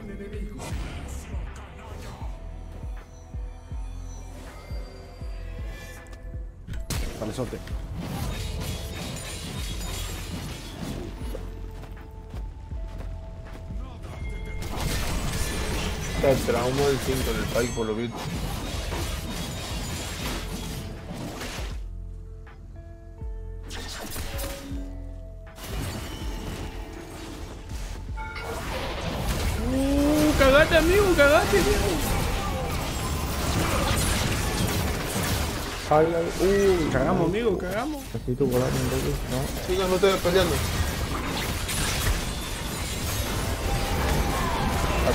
Palesote. Está el trauma del 5 en el país por lo visto. Uh, cagate, amigo, cagate, amigo. Ay, ay, uy. Cagamos, amigo, cagamos. Necesito volar un toque, ¿no? Chicos, no estoy peleando.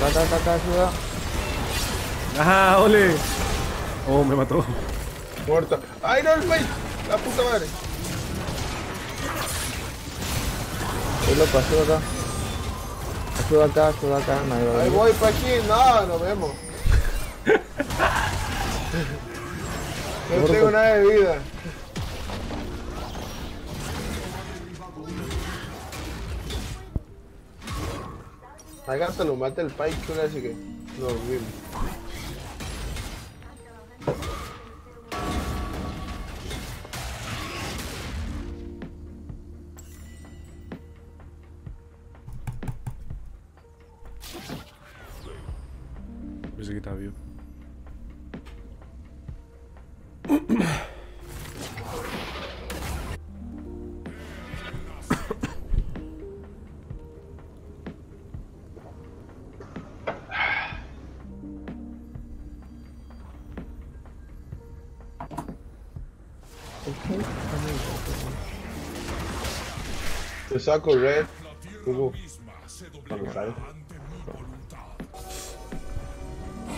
Acá, acá, acá, acá, ayuda. Ajá, ole. Oh, me mató. Muerta. ¡Ay, no, el Face! ¡La puta madre! Estoy loco, ayuda acá. Ayuda acá, ayuda acá, a Ahí voy para aquí. No, nos vemos. [laughs] No tengo nada de vida. Acá se lo mata el Pike, así que nos vimos. Red. Hugo. Cuando sale.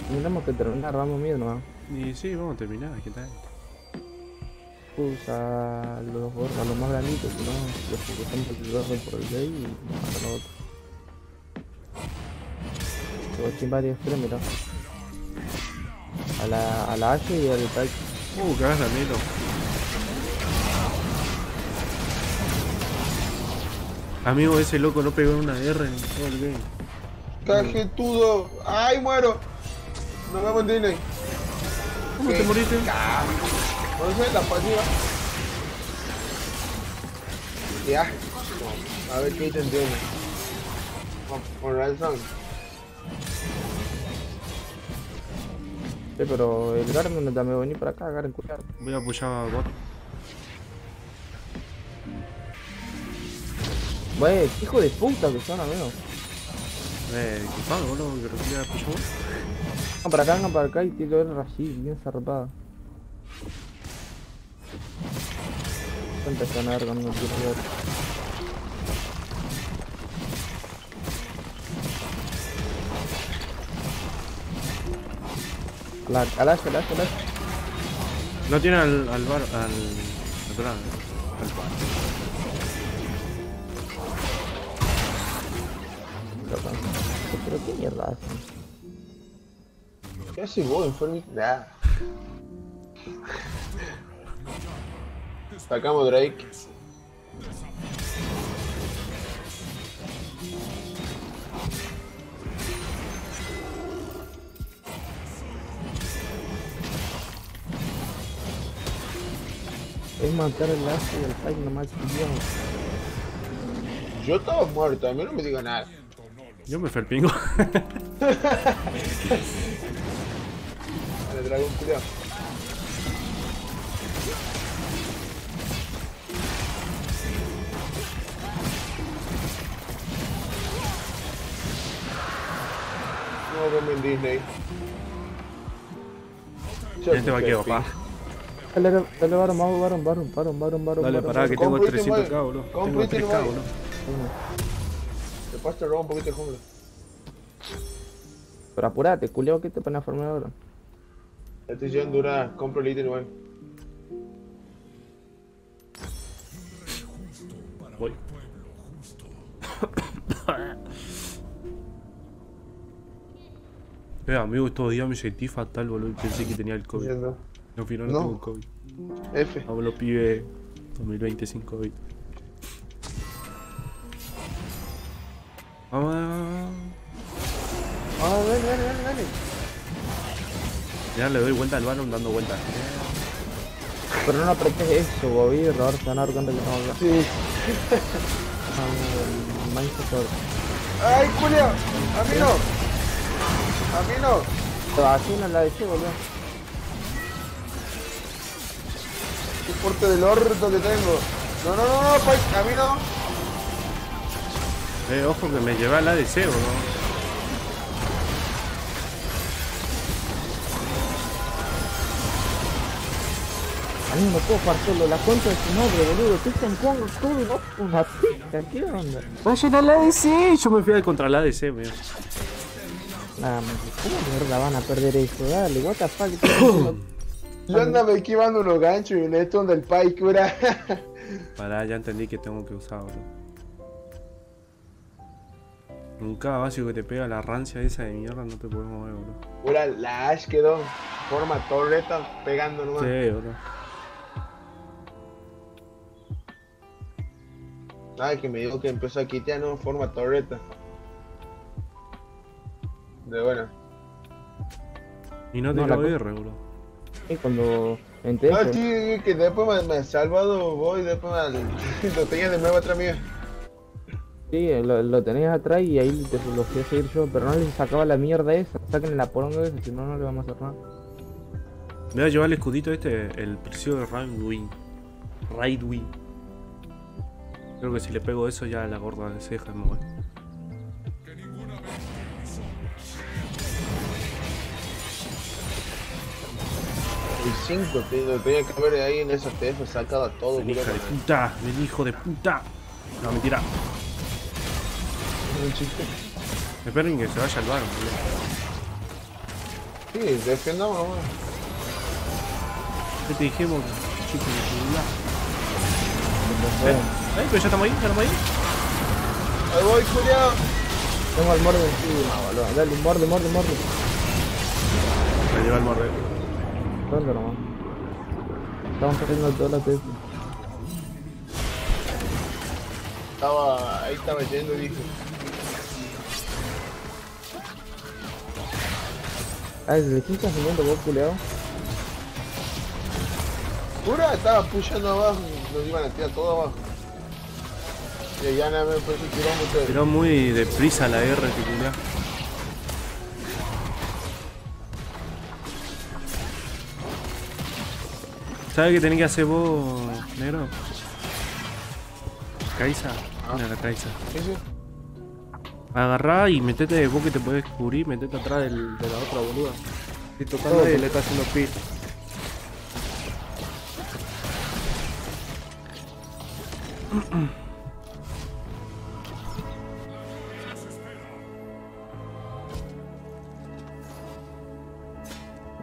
Tenemos que terminar, vamos miedo nomás. Y sí, vamos a terminar, ¿qué tal? Usa los gorros, a los más granditos, si no, los que están por el rey y mata a los otros. Todo chimba de extremo, mira. A la, a la H y al Pike. Uh, cagas la milo. Amigo, ese loco no pegó una R en todo el game. Cajetudo. ¡Ay, muero! Nos vemos en Disney. ¿Cómo te moriste? No sé, la pasiva. Ya. A ver qué te entiende. Con Ransom. Sí, pero el Garen no también va a venir para acá, Garen, cuidado. Voy a apoyar a bot. Wey, hijo de puta que son, amigo. Eh, disculpame, boludo, que vos. Vengan para acá, vengan para acá y tiro el Rashid, bien zarpada. Empezó a nadar con un tiro de otro. La, alash, alash, alash. No tiene al, al bar, al natural, ¿eh? al bar. Qué mierda hacen. ¿Qué haces vos, enfermito? Nah. Sacamos Drake. Es matar el Ash y el Pike nomás tío. Yo estaba muerto, a mí no me diga nada. Yo me fui al pingo. [laughs] El dragón culiao. No vemos en Disney. Este va a quedar, pa. Dale, dale, varón, vamos, varón, varón, varón, varón, varón. Dale, varón, pará, que varón. tengo 300k, boludo. Tengo Complete 3k, igual. Boludo. Te robar un poquito de jungla. Pero apurate, culeo, ¿qué te pones a formar ahora? Esta sesión dura, compro el ítem igual. Voy. [coughs] Eh, amigo, estos días me sentí fatal, boludo. Pensé que tenía el COVID. No, final no, No. tengo COVID. F. Pibes 2020 sin COVID. Vamos. Ah, dale, dale, dale, dale. Ya le doy vuelta al balón dando vueltas. Pero no apretes eso, Bobby, ahora se van a dar cuenta que estamos acá. Sí. Mindset ¡Ay, Julio! ¡A mí no! ¡A mí no! Te vacilan la de ese, boludo. ¡Qué porte del orto que tengo! No, no, no, no, Pike, a mí no. Eh, ojo que me lleva al ADC, boludo. A mí no puedo jugar solo, la contra de su madre, boludo. ¿Qué están jugando todo y vos una pista? ¿Qué onda? Vayan al ADC. Yo me fui al contra el ADC, weón. Nah, man, ¿cómo mierda van a perder eso? Dale, what the fuck. [coughs] Yo andaba esquivando unos ganchos y en esto donde el Pike era. Pará, ya entendí que tengo que usar, boludo. Nunca básico que te pega la rancia esa de mierda, no te puedes mover, boludo. Pura, la Ash quedó forma torreta pegando nomás. Sí, boludo. Ay, que me dijo que empezó a quitar, no, forma torreta. De buena. Y no No, te la lo co- R, boludo. Y cuando entré, Ah, pues, sí, que después me, me he salvado vos y después me, [laughs] lo tenía de nuevo atrás mío. Sí, lo, lo tenías atrás y ahí te, lo fui a seguir yo, pero no les sacaba la mierda esa. Saquen la poronga esa, si no, no le vamos a hacer nada. Me voy a llevar el escudito este, el precio de Raidwing. Raidwing. Creo que si le pego eso ya la gorda se deja de mover. El 5, te- lo tenía que haber ahí en esa TF sacado a todo. Ven culo, hija de puta, ven hijo de puta. No, mentira. Un chiste. Esperen que se vaya al bar, boludo. Sí, defendamos nomás. ¿Qué te dijimos? Chico de. Bueno, Eh, pero ya estamos ahí, ya estamos ahí. Ahí voy, culiao. Tengo el morde encima, boludo. Dale, morde, morde, morde. Me lleva el morder. ¿Dónde nomás? Estamos perdiendo todas las TF. Estaba, ahí estaba yendo, dije. Ah, ¿desde quién estás subiendo vos, culeado? Pura, estaba pushando abajo, nos iban a tirar todo abajo. Y allá nada me tirón ustedes. Tiró muy deprisa la R, que culiao. ¿Sabes qué tenés que hacer vos, negro? Kaisa. Mira la Kaisa. Sí, sí. Agarrá y metete, vos que te podés cubrir, metete atrás del- de la otra boluda. Y tocando y le está haciendo pit.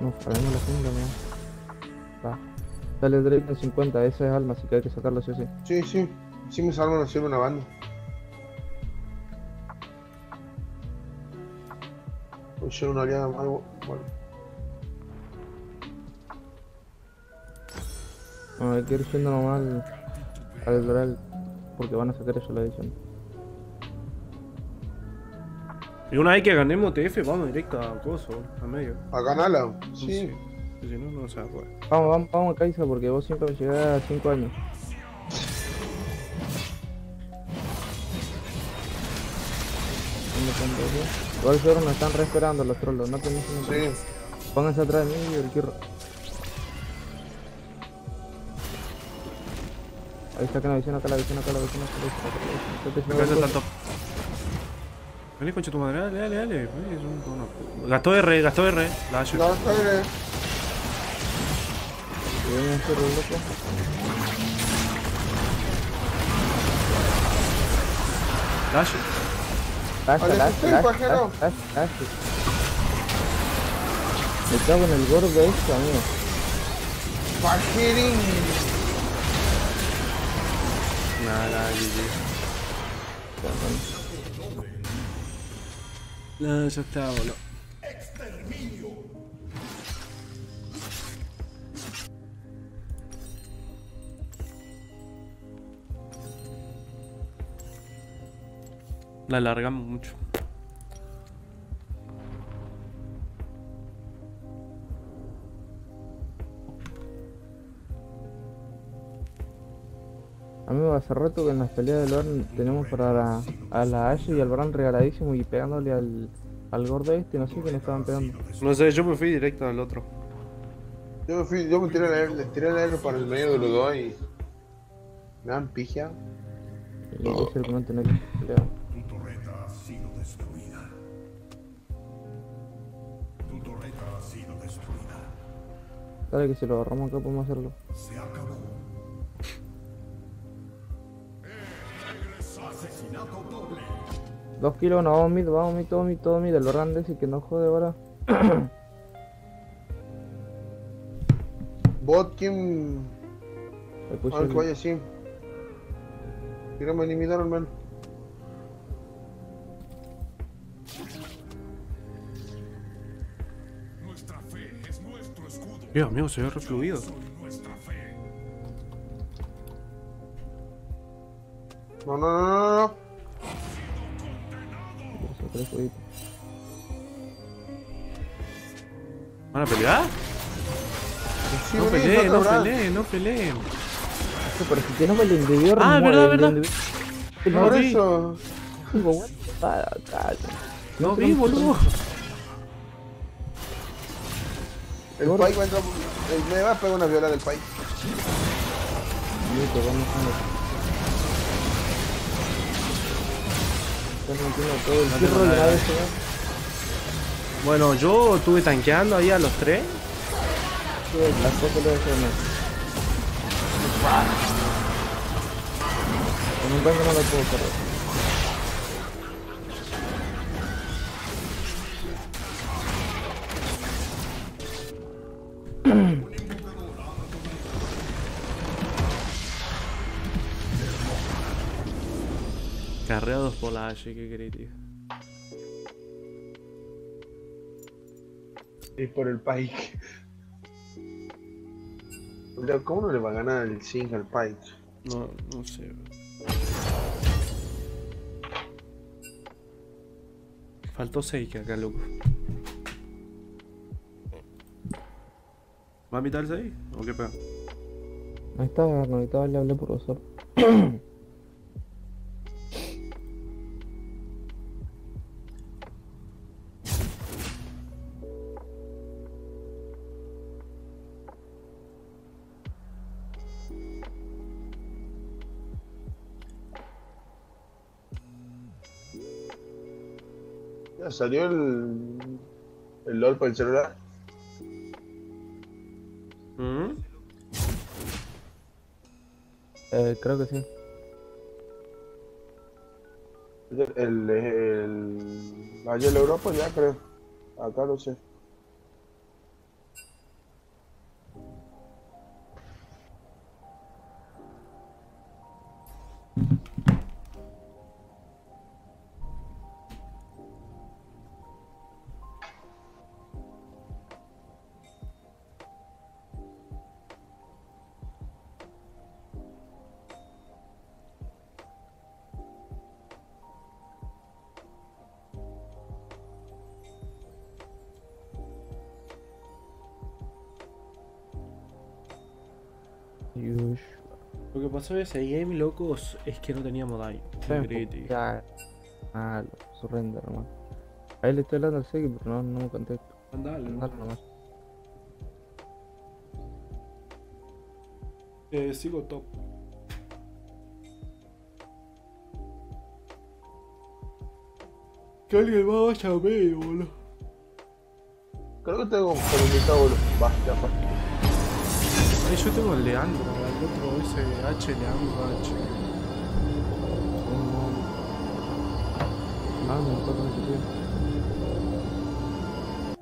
No, faremos la jungla, ¿no? Va. Dale Drake en 50, ese es alma, así que hay que sacarlo sí o sí. Sí, sí. Sí me salvan a hacer una banda. Push una oleada más. Bueno. No, hay que ir yendo nomás al, al Doral, porque van a sacar eso la edición. Y una vez que ganemos TF, vamos directo a Coso, a medio. A ganarla. Sí. Si no, no se va a poder. Vamos, vamos, vamos, Kaisa, porque vos siempre me llegás a 5 años. ¿Dónde están todos? Igual seguro nos están re esperando los trolls, no tenés Sí. Pónganse atrás de mí y el Kirro. Ahí está acá la visión, acá la visión, acá la visión, acá la visión, acá la top. Vení, concha tu madre, dale, dale, dale. Vení, es un- una- Gastó R, gastó R. La viene loco. La Ashe. Pajero. lash. Me cago en el gordo este, amigo. Pajerín. Nada, nada, GG. No, ya está, boludo. La alargamos mucho. Amigo, hace rato que en las peleas del Orn tenemos para la, a la Ashe y al Bran regaladísimo y pegándole al, al gordo este, no sé quién estaban pegando. No sé, yo me fui directo al otro. Yo me fui, yo me tiré la R, les tiré la R para el medio de los dos y. Me dan pija. Y no Dale que si lo agarramos acá podemos hacerlo. Se acabó. Asesinato doble. Dos kilos, no, vamos mid, vamos mid, todo mid, todo mid, el Bran ese que no jode ahora. [coughs] Bot, ¿quién? Le puse A ver el- que vaya así. A eliminar, hermano. Dios amigo, se ve refluido. No, no, no, no, no. ¿Van a pelear? Sí, No peleen, no peleen, no peleen. Pero si tenemos el individuo, Ah, verdad, verdad. Por No vi. eso. No vi, boludo. El Pai va a entrar. El me va a pegar una viola del vez, ¿eh? Bueno, yo estuve tanqueando ahí a los tres. Sí, Las cosas lo dejan. Con un tanque no lo puedo correr. Carreados por la Ashe, qué querés, tío. Y por el Pike. ¿Cómo no le va a ganar el Sing al Pike? No, no sé. Faltó 6 acá, loco. ¿Va a mitad el 6? ¿O qué pasa? Ahí está, conectado, le hablé por WhatsApp. [clears throat] salió el. el LOL para el celular. ¿Mm? Eh, creo que sí. El, el, el, en Europa ya creo. Acá no sé. Pasó ese game, locos, es que no teníamos daño. Ya. Ah, surrender, hermano. Ahí le estoy hablando al Seki, pero no, no me contesto. Andale, Andale nomás. Eh, sigo top. Que alguien va vaya a ver, boludo. Creo que tengo un problemita, boludo. Fue. Ay, yo tengo el Leandro, el otro ese H, Leandro H. No acuerdo de ese tío.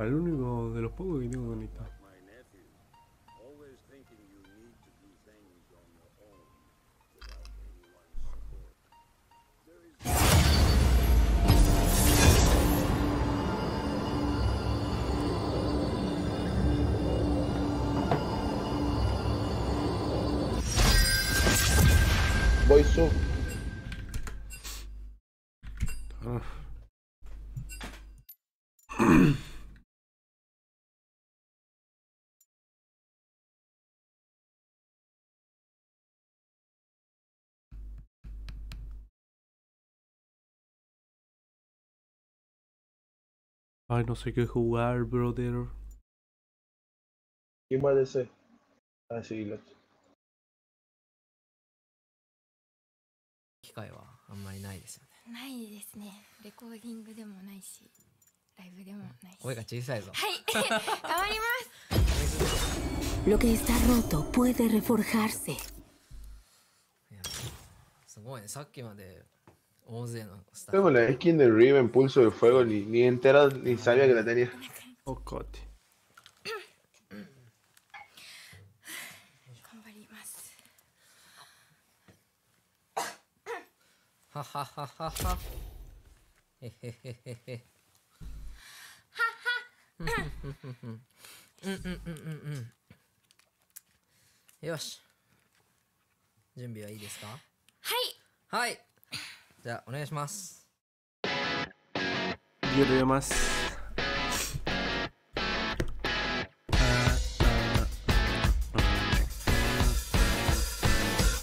El único de los pocos que tengo conectado. Voy Ay, no sé qué jugar, brother. ¿Quién va a DC? Ah, sí, lo 機会はあんまりないですよねないですねレコーディングでもないしライブでもないし声が小さいぞはい頑張ります Lo que está roto puede reforjarse. すごいねさっきまで大勢のスタッ Tengo フ la skin de Riven Pulso de Fuego, ni, ni entera, ni sabía que la tenía. Ocote. 頑張りますはははははへへへへへうんうんうんうんうんうんよし準備はいいですかはいはい じゃあお願いします Yo le más.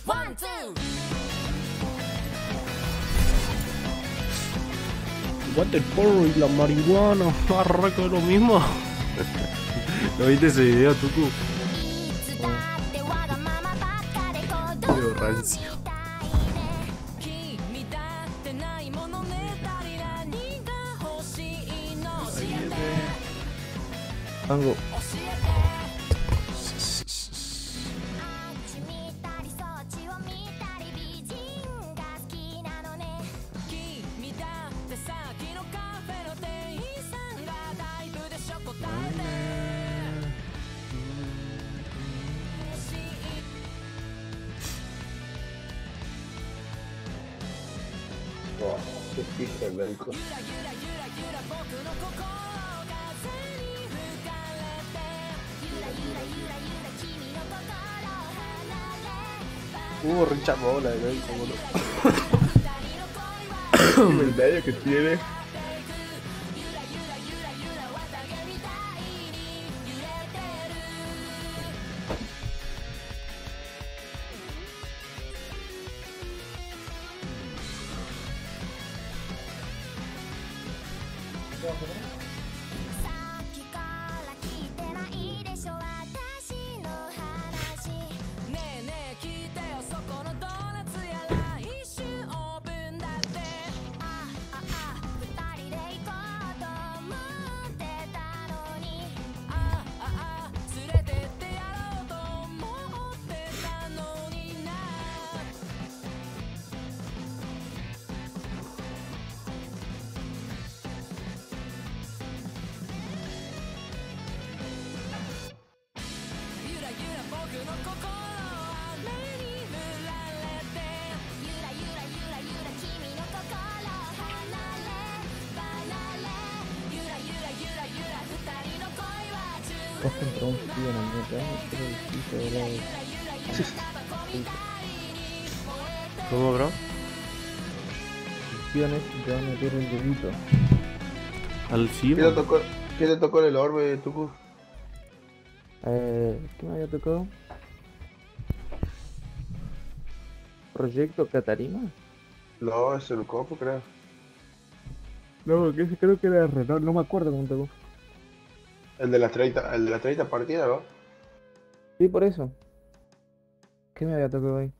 One, two. What el porro y la marihuana. [laughs] Arranca lo mismo. ¿Lo viste ese video, Tuku? Video rancio. 关注 como [coughs] [coughs] no. El que tiene. Al ¿Qué te tocó, qué te tocó en el orbe, Tucu? Eh, ¿qué me había tocado? ¿Proyecto Catarina? No, es el copo, creo. No, que ese creo que era Renault, no me acuerdo cómo tocó. El de las 30, el de las 30 partidas, ¿no? Sí, por eso. ¿Qué me había tocado ahí?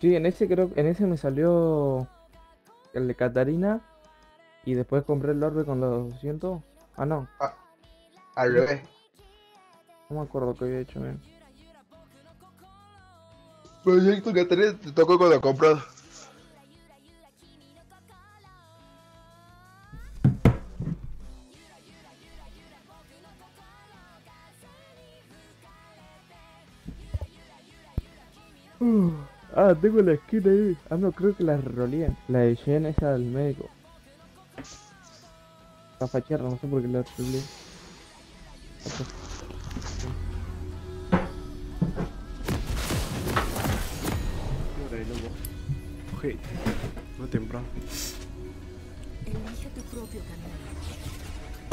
Sí, en ese creo, en ese me salió el de Catarina y después compré el orbe con los 200. Ah, no, Al revés. no me acuerdo qué había hecho bien. Proyecto que tenés te tocó cuando compras. Ah, tengo la skin ahí. Ah, no, creo que la rolé. La de Shen esa del médico. La fachera, no sé por qué la rolé. Ojete. No temprano. Elige tu propio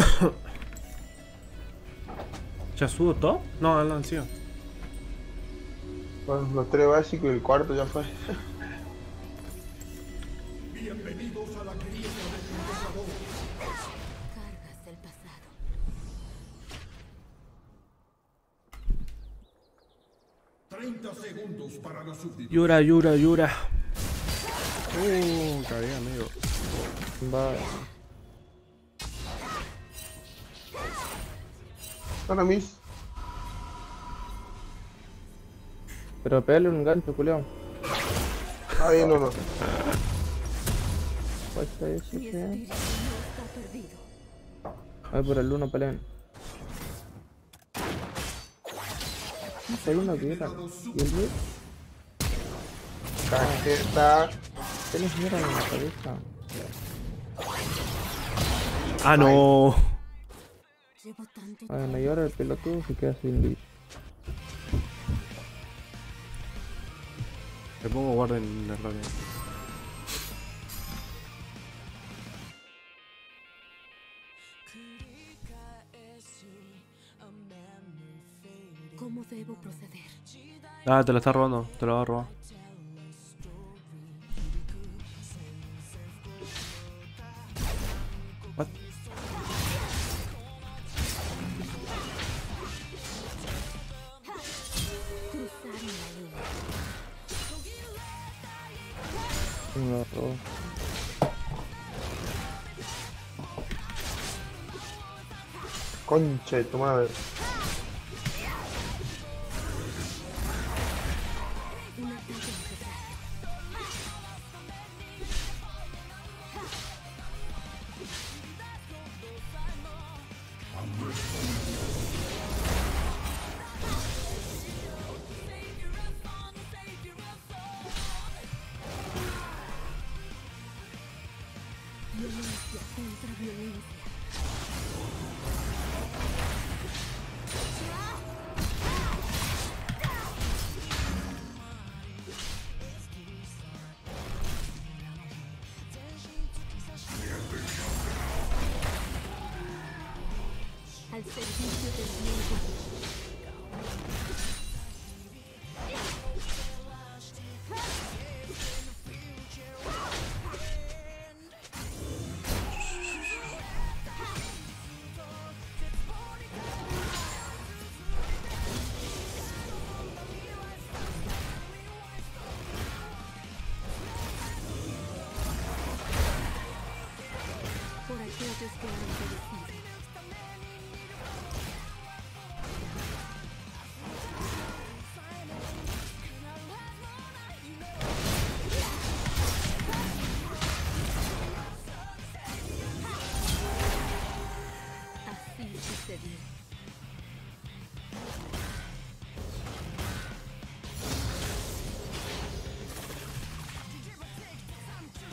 camino. [coughs] ¿Ya subo todo? No, no, sí. Bueno, los tres básicos y el cuarto ya fue. Bienvenidos a la grieta del cazador. Cargas del pasado. Treinta segundos para la subdivisión. Yura, Yura, Yura. Uh, cagué, amigo. Va. Para mí. Pero pégale un gancho, culiao. Ahí no, no. Pues no perdido. Ay, por el uno pelean. Hay uno que era. ¿Y el Rick? Cajeta. ¿Qué les dieron en la cabeza? Ah, no. Llevo tanto Bueno, y ahora el pelotudo se queda sin bicho. Me pongo guardia en el radio. ¿Cómo debo proceder? Ah, te lo está robando. Te lo va a robar. Concha de tu.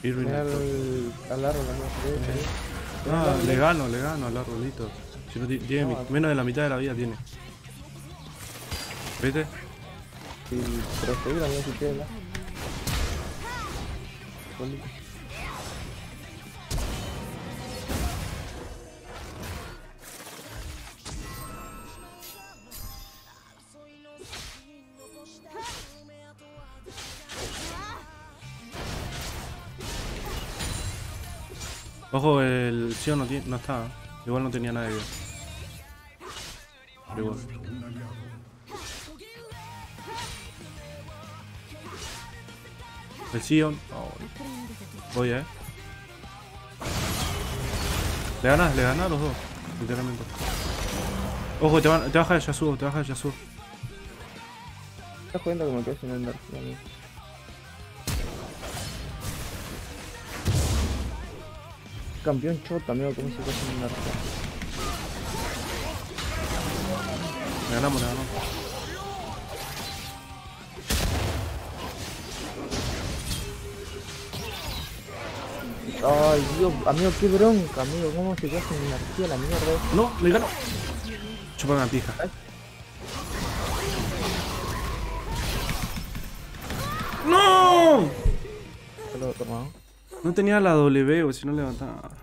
Irving al, al árbol, sí, sí. Ah, le gano, le gano al arbolito. Si no ti- tiene mi- menos de la mitad de la vida tiene. ¿Viste? Sí, pero seguir, amigo, si quieres, ¿no? Ojo, el Sion no, no está. ¿eh? Igual no tenía nada de vida. Pero igual. El Sion. Oh, voy, eh. Le ganas, le ganas a los dos. Literalmente. Ojo, te, van- te baja el Yasuo, te baja el Yasuo. ¿Te das cuenta que me quedé sin Campeón chota, amigo, ¿cómo se quedó sin energía? Le ganamos, le ganamos. Ay, Dios, amigo, qué bronca, amigo, ¿cómo se quedó sin energía la mierda? No, le ganó. Chupa una pija. ¡No! ¿Te lo he tomado? No tenía la W, o si no levantaba.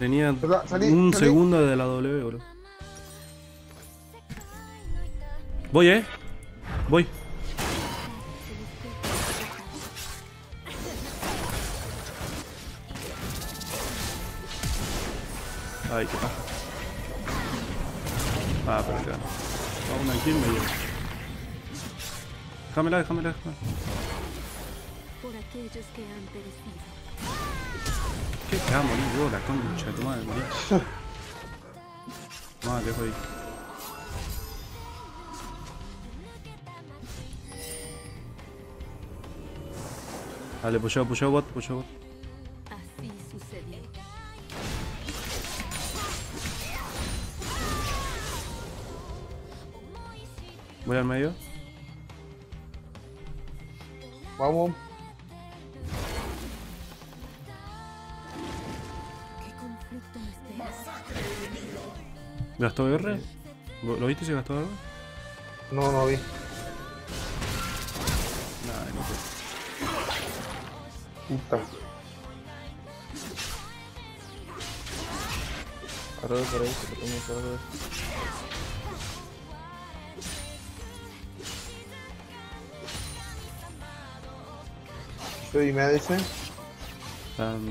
Tenía Salí, salí, un salí. segundo de la W, bro. Voy, eh. Voy. Ay, qué paja. Ah, por acá. Vamos aquí en medio. Déjamela, déjamela, déjamela. Por aquellos que han perecido. ¿Qué te va a morir vos, la concha de tu madre, [laughs] ahí. Dale, pusheo, pusheo bot, pusheo bot. Así sucedió. Voy al medio. Vamos. ¿Gastó R? ¿Lo lo viste si gastó R? No, no vi. Nah, no sé. Puta. Arroyo por ahí, se lo tomo por arroyo. Soy Madison. Está en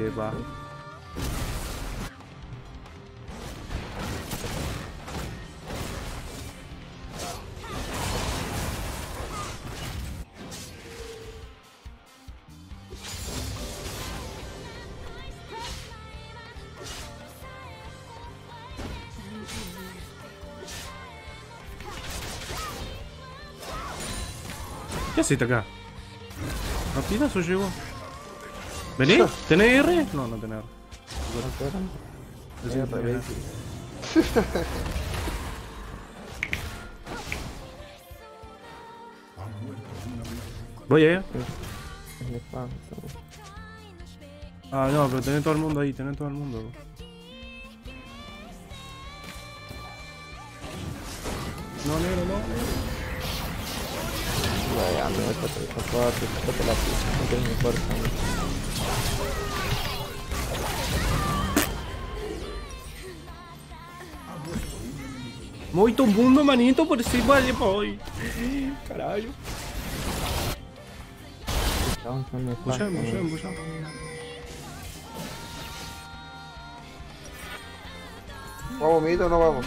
manchadas. GNT va. ¿Qué haciste acá? ¿Rapidazo llegó? ¿Vení? [laughs] ¿Tenés R? No, no tenés R. [laughs] Voy, todo. Ah, no, pero tenés todo el mundo ahí, tenés todo el mundo. Ya, ya, amigo, esta esta parte, esta la pista, no tengo fuerza, amigo. Muito mundo, manito, por cima de poi. Caralho. Estaban con el spam, Pushame, amigo. pushame, pushame. ¿Vamos, Mito o no vamos?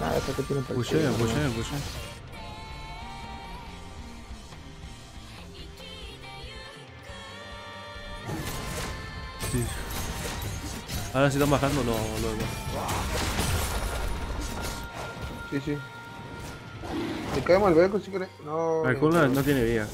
Nada, esta que tiene Pushame, partido, amigo. pushame, Ahora si están bajando lo, lo demás. Sí, sí. ¿Le caemos al beco si querés? No. El culo no tiene vida.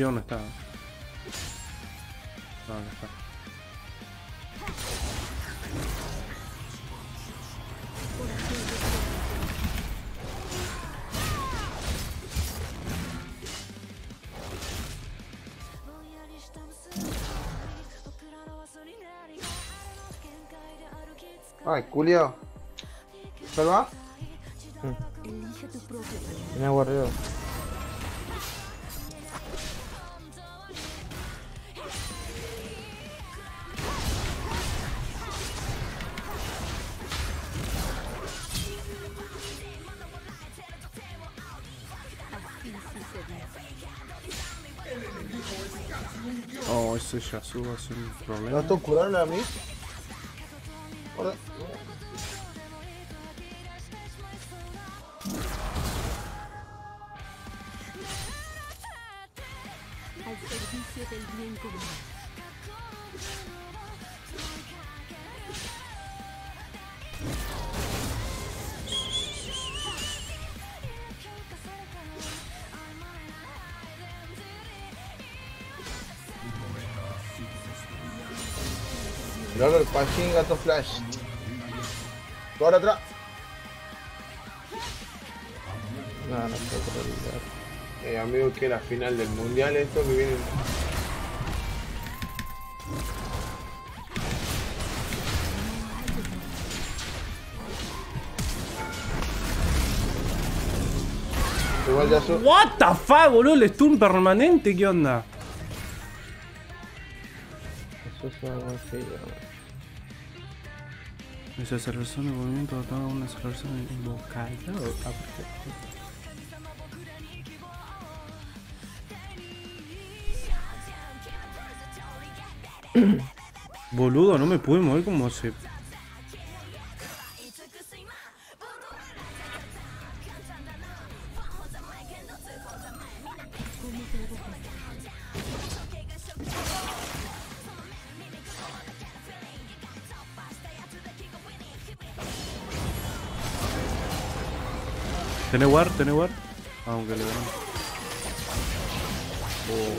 No está. No, no está. Ay, culio. ¿Salva? Elige tu propio camino. Me ha guardado. ¿No curaron a mí? Pachín Gato Flash. Ahora atrás. No, no puedo olvidar. Eh, amigo, que la final del mundial, esto que viene. Igual ya su... What the fuck, boludo, el stun permanente, ¿qué onda? Eso es algo así, ya. Esa aceleración de movimiento otorga una aceleración invocada. Ah, perfecto. [coughs] Boludo, no me pude mover como se. ¿Tenés war? ¿Tenés war? Aunque le ganó. Oh,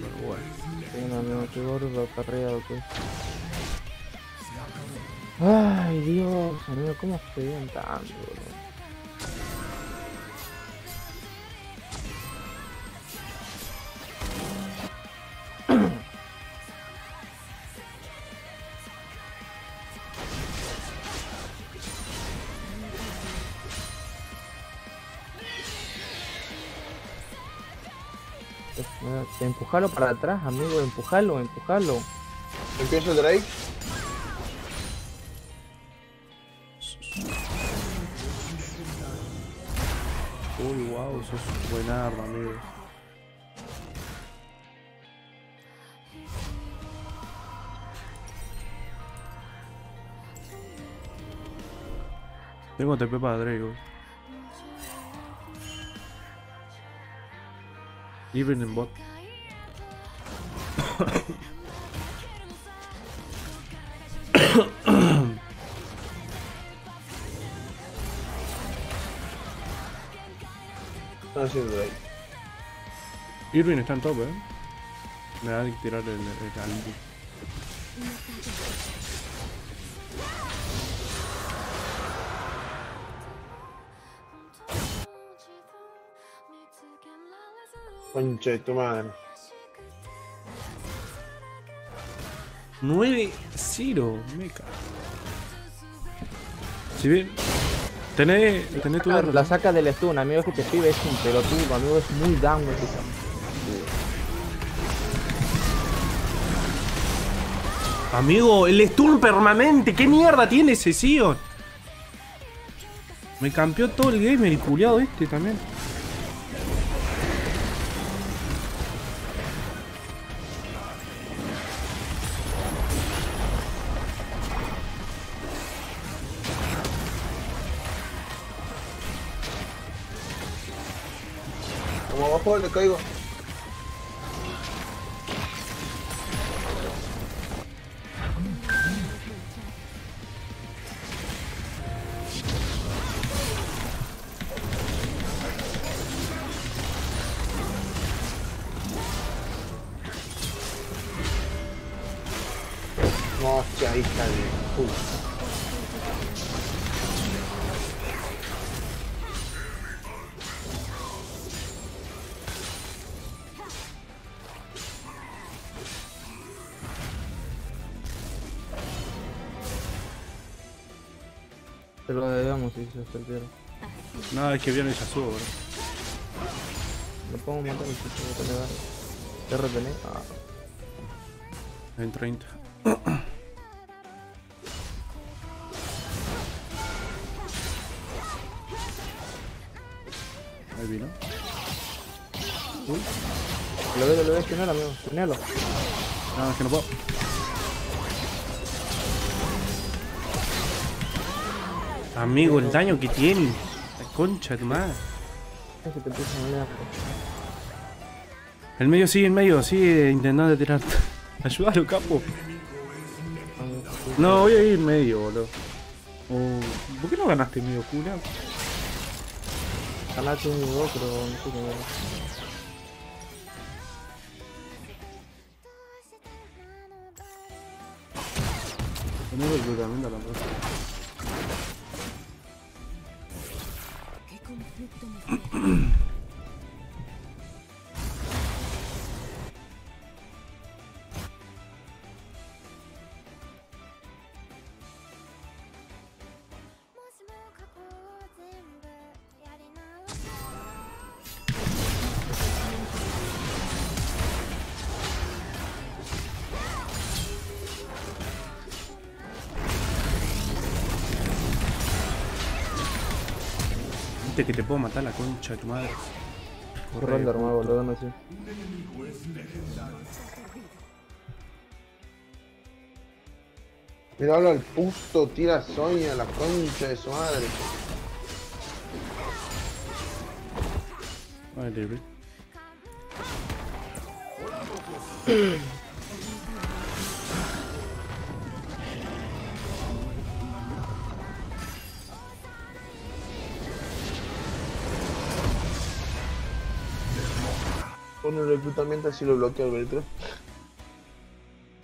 pero bueno. Tengo un amigo que gordo, carreado, que. Ay, Dios, amigo, ¿cómo se tanto, Empujalo para atrás, amigo, empujalo, empujalo. Empiezo el Drake. Uy, wow, eso es buen arma, amigo. Tengo TP para Drake, güey. Even en bot. Haciendo Drake. Irving está en top, eh. Me da que tirar el, el alibi. Concha de tu madre. 9-0, meca. Si bien. Tenés, tenés tu. La saca del stun, amigo, es que te pibe es un pelotudo, amigo, es muy down. Amigo, el stun permanente. ¿Qué mierda tiene ese Sion? Me campeó todo el gamer y culiado este también. Le caigo. Se perdieron. No, es que viene ya subo, bro. Lo pongo matar el chico te le da. ¿Te retené? Ah. En 30. Ahí vino. Uy. Lo veo, lo veo, esquinelo, amigo. Esquinelo. No, es que no puedo. Amigo, el daño que tiene. La concha de tu madre. El medio sigue en medio, sigue intentando tirar. [laughs] Ayúdalo, capo. No, voy a ir medio, boludo. Oh, ¿Por qué no ganaste medio cura? Ganaste un nivel, pero no sé cómo. Poner el a la puedo matar la concha de tu madre. Corre, Render, puto. mago, lo dan así. Míralo al puto tira Soña, la concha de su madre. Vale, [clears throat] el reclutamiento así lo bloquea el Beltro.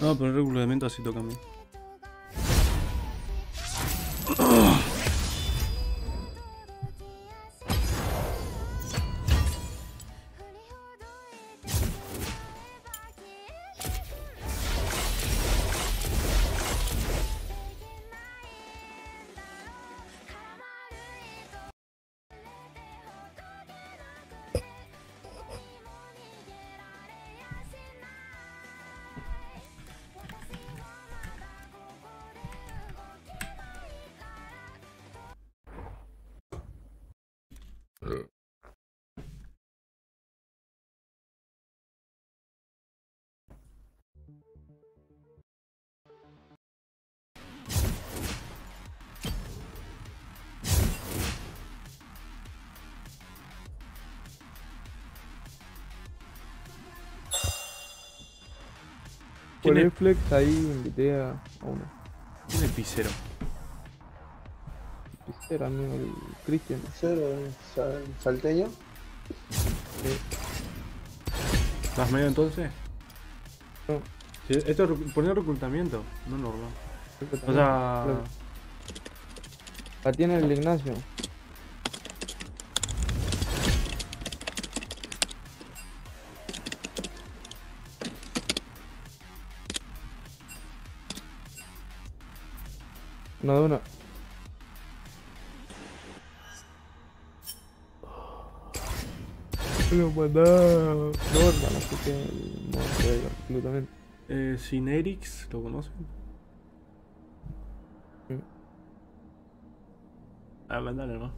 No, pero el reclutamiento así toca a mí. [clears throat] Por ¿Quién el flex ahí invité a, uno. ¿Quién es el pisero? Amigo el Cristian. Cero, sal- salteño. ¿Vas medio entonces? No. Sí, esto es poner reclutamiento, no normal. O sea, La tiene el Ignacio. Una de una. Lo mandaba Norman, así que monstruo de reclutamiento. eh, Cinerix, ¿lo conocen? Mm. Ah, mandale, ¿no?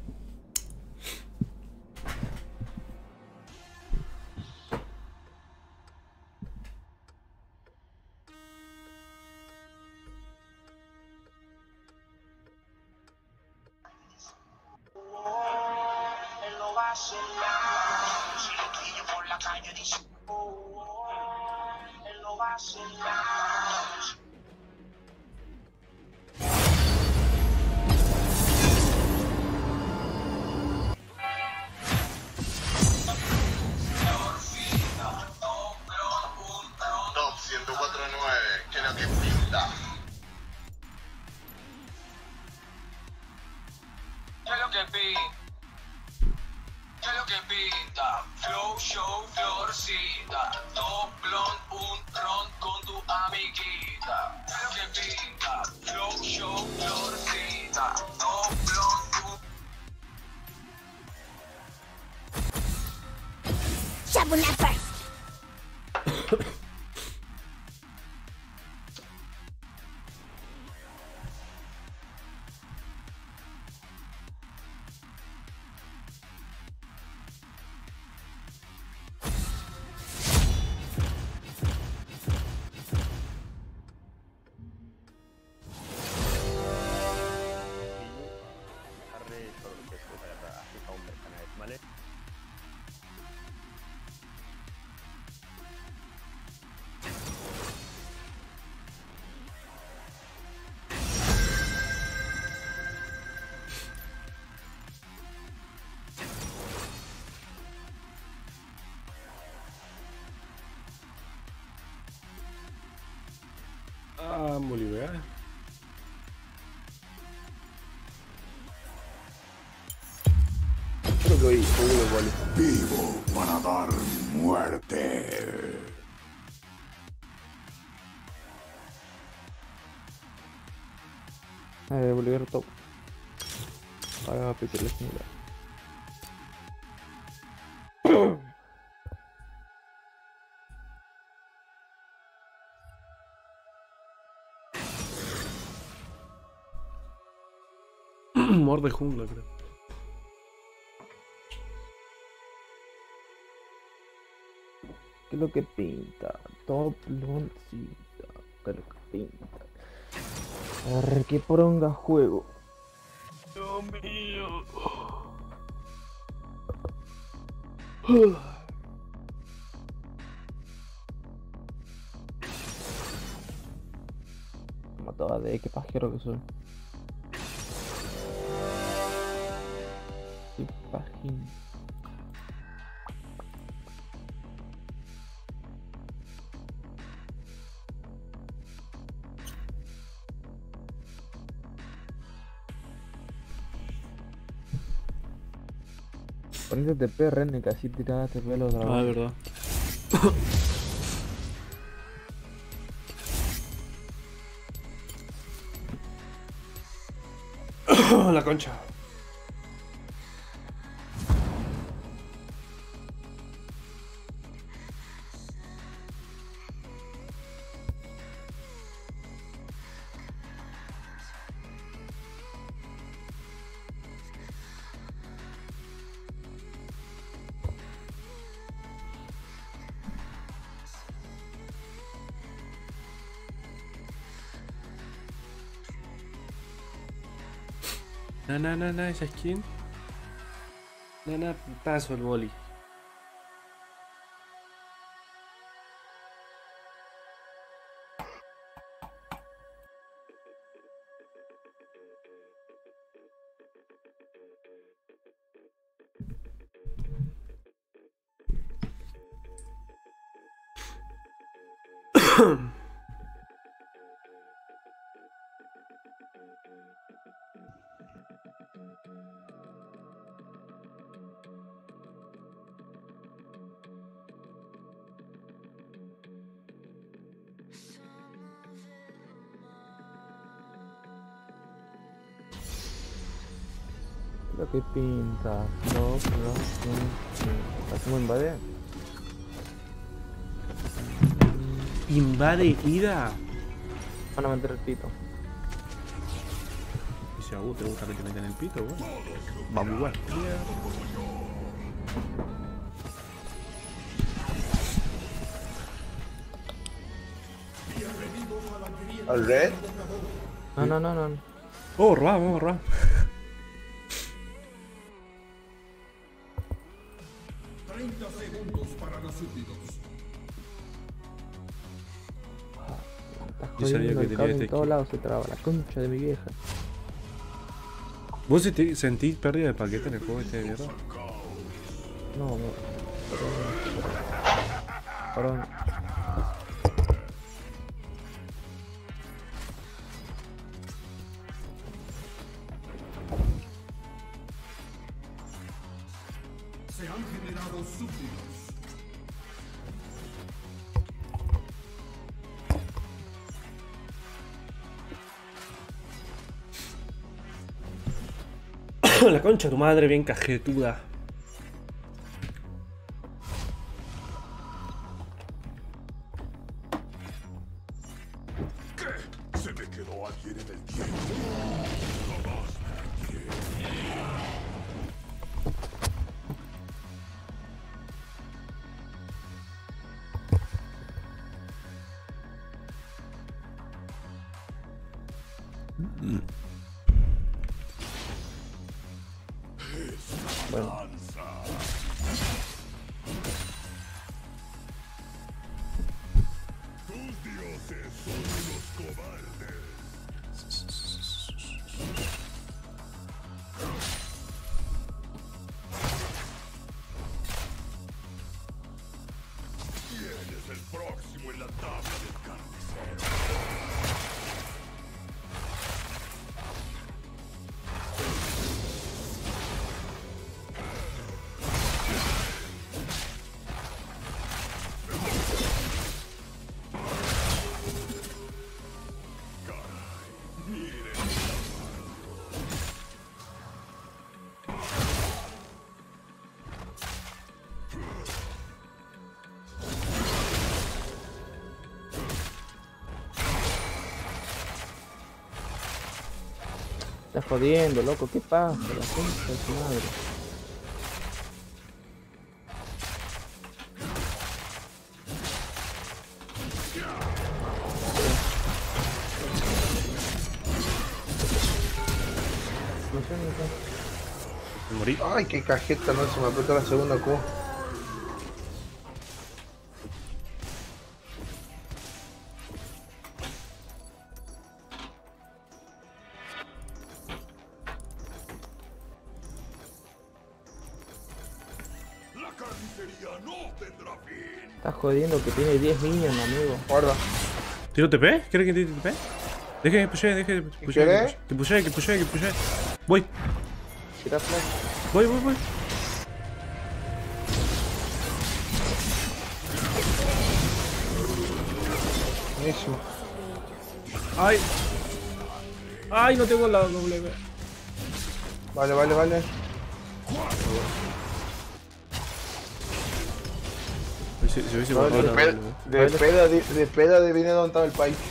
Hoy seguro vale. Vivo para dar muerte. Eh, Bolívar top. Ahora Peter la señora. [clears throat] Morde jungla, creo. Lo que pinta? Top loncita. ¿Qué es lo que pinta? A ver, qué poronga juego. Dios mío. Mataba de qué pajero que soy. Qué pajín. Ponete TP, René, que así tirada TP a los Ah, dragones. verdad. [coughs] La concha. Na, na, na, na, esa skin. Na, putazo el boli. Pinta. No, no, no. ¿Hacemos invade? Invade ida. Van a meter el pito. Y si a vos te gusta que te metan el pito, bueno. Vamos igual. ¿Al red? No, no, no, no. Oh, Ra, vamos, Jodiendo que tenía este en todos lados se traba. La concha de mi vieja. ¿Vos sentís pérdida de paquete en el juego este de mierda? No, no. Perdón. Perdón. Concha tu madre, bien cajetuda. Jodiendo, loco. ¿Qué pasa? La concha de su madre. Morí. Ay, qué cajeta, no se me apretó la segunda Q. jodiendo que tiene 10 niños, amigo. Guarda. ¿Tiro TP? ¿Quieres que tire TP? Deje que pushee, deje que querés? Que pushee, que pushee, que pushee. Voy, Tira flash. voy, voy, voy. Buenísimo. Ay. Ay, no tengo la W. Vale, vale, vale. Si, si hubiese Vale, guardado de, peda, de, peda, de, de peda adivina dónde estaba el pike.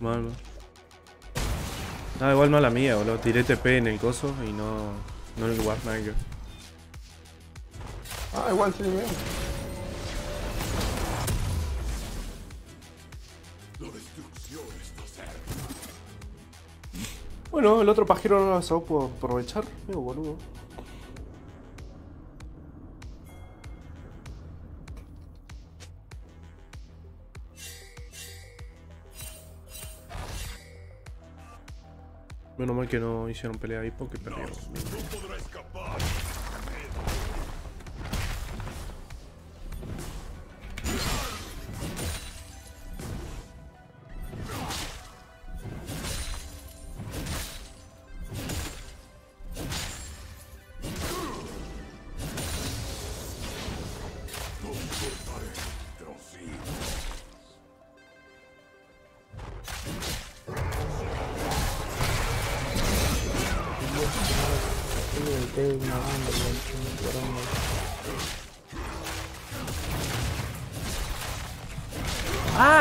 Mal, mal. Ah, igual no la mía, boludo. Tiré TP en el coso y no. No en el Warmaker. Ah, igual sí, bien. Bueno, el otro pajero no lo pasó por aprovechar. Digo, boludo. Menos mal que no hicieron pelea ahí porque perdió.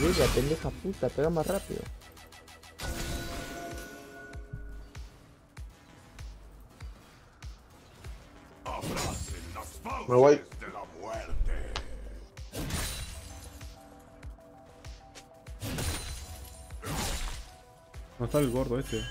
Pendeja puta, pega más rápido. Abracen las fauces Me voy. de la muerte. No está el gordo este.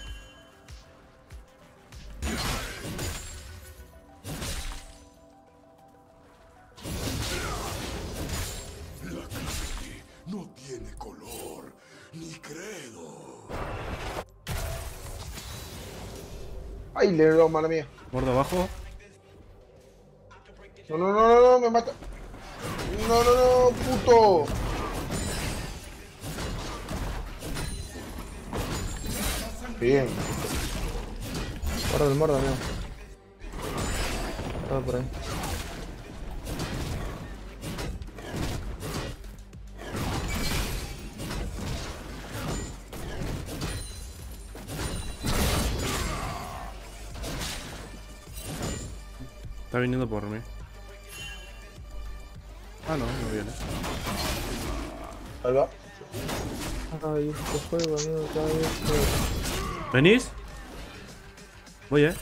Ay, le dio mala mía. Gordo abajo. No, no, no, no, no, me mata. No, no, no, puto. Bien. Guarda el mordo, amigo. Por ahí. Está viniendo por mí. Ah, no, no viene. Ahí va. Ay, este juego, amigo, cada vez que... ¿Venís? Voy, eh.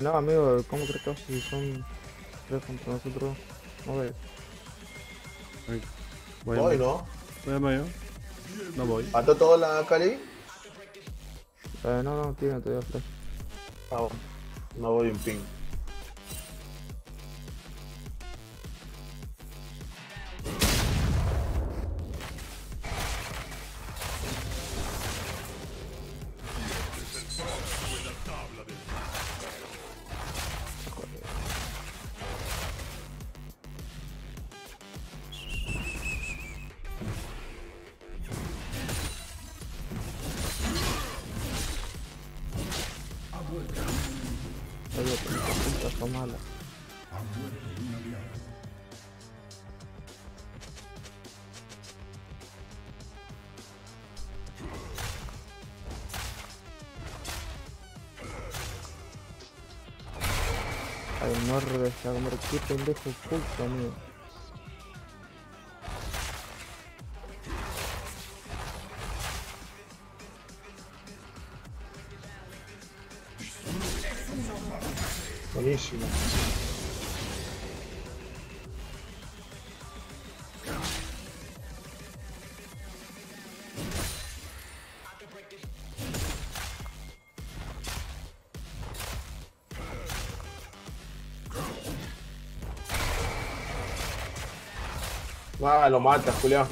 No, amigo, ¿cómo crees que si son tres contra nosotros? No. Voy, voy, Voy, a- ¿no? Voy a medio. No voy. ¿Mató toda la Cali? Eh, no, no, tiene todavía flash. Ah, bueno. No voy en ping. Qué pendejo puto, amigo. Buenísimo. Ah, lo mata, Julián.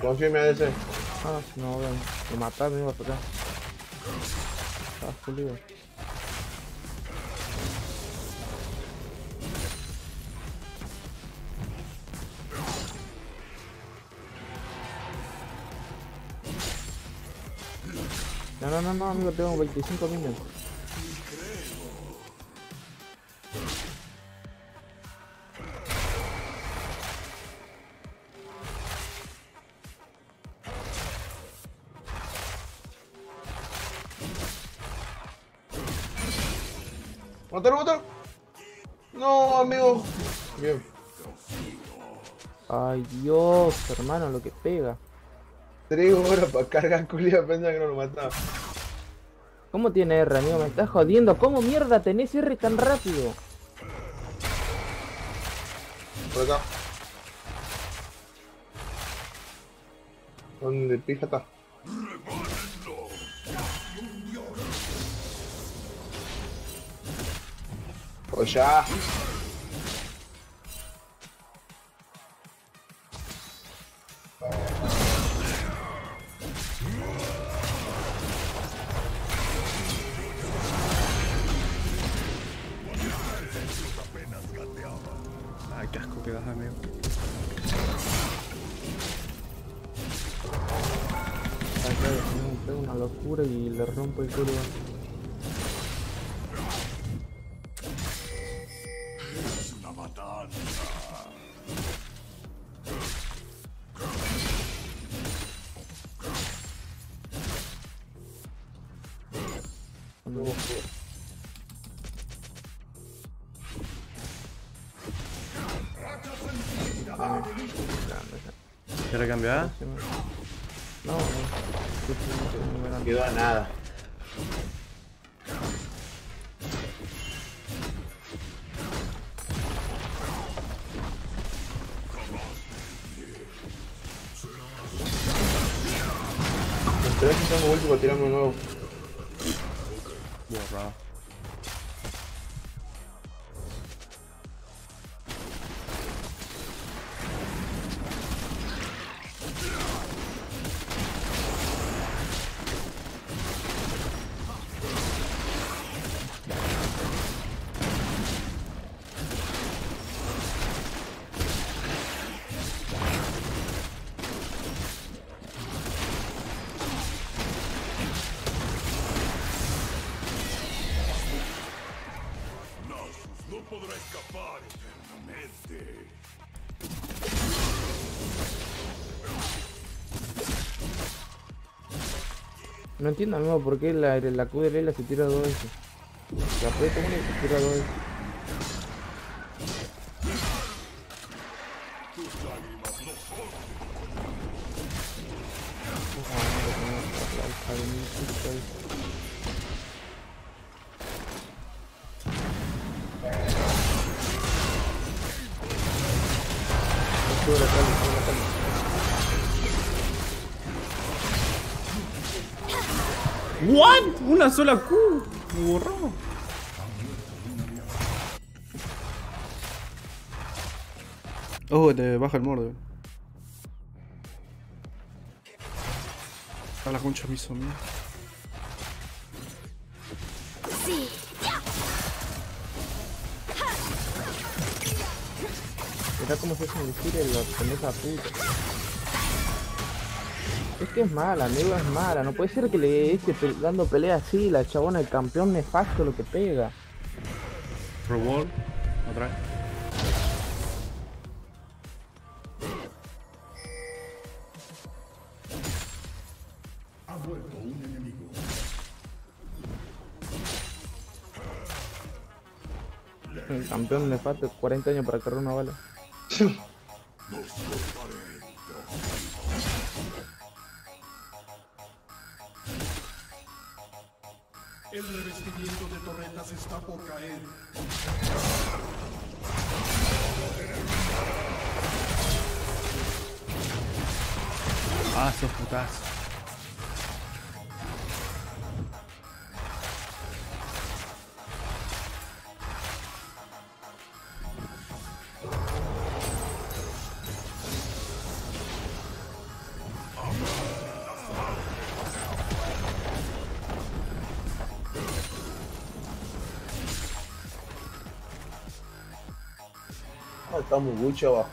Confía en mi ADC. Ah, no, ven. Lo matar, amigo, hasta acá. Está pulido. No, no, no, no, amigo, tengo 25 minions. Hermano, lo que pega. Tres horas para cargar Julián, pensaba que no lo mataba. ¿Cómo tiene R, amigo? Me estás jodiendo. ¿Cómo mierda tenés R tan rápido? Por acá. ¿Dónde pija está? Pues ya. ¿Quieres cambiar? No, no. No quedó a nada. Entiendo amigo por qué la, la Q de Lela se tira dos veces. Aprieta una y se tira dos veces. El morde. A la concha me hizo mía. Sí. Mira cómo se decir el con esa puta. Es que es mala, amigo, es mala. No puede ser que le esté pe- dando pelea así, la chabona, el campeón nefasto lo que pega. Reward. Nefasto, 40 años para cargar una bala. El revestimiento de torretas está por caer. Ah, esos putazos. Está muy mucho abajo.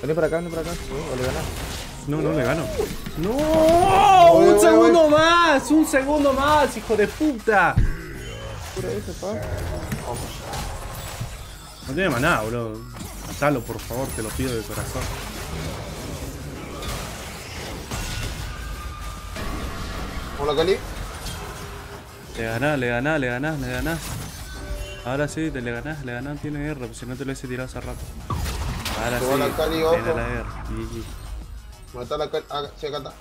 Vení para acá, vení para acá. O le ganás. No, no le gano. ¡No! Voy, ¡Un voy, segundo más! ¡Un segundo más, hijo de puta! No tiene maná, bro. Matalo, por favor, te lo pido de corazón. Hola, Cali. Le ganás, le ganás, le ganás, le ganás. Ahora sí, te le ganás, le ganás, tiene guerra, pues si no te lo hubiese tirado hace rato. Ahora Te sí, la Cali, tiene ojo. la guerra. GG. Mata la Cali. Ah, sí, acá está.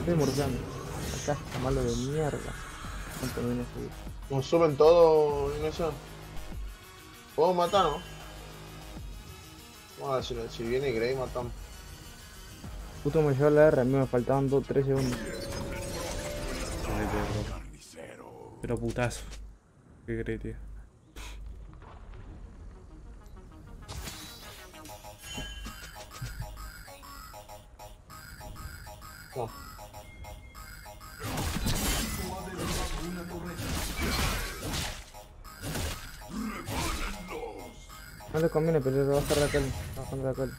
Estoy morgando. Acá está malo de mierda. ¿Cuánto me viene a subir? Nos suben todo eso. Puedo matar, ¿no? Vamos a ver si, si viene Grey, matamos. Justo me llevó la R, a mí me faltaban 2, 3 segundos. Pero- Pero putazo. ¿Qué crees, tío? No le conviene pelear, va a bajar la Cali. Va bajando la Cali.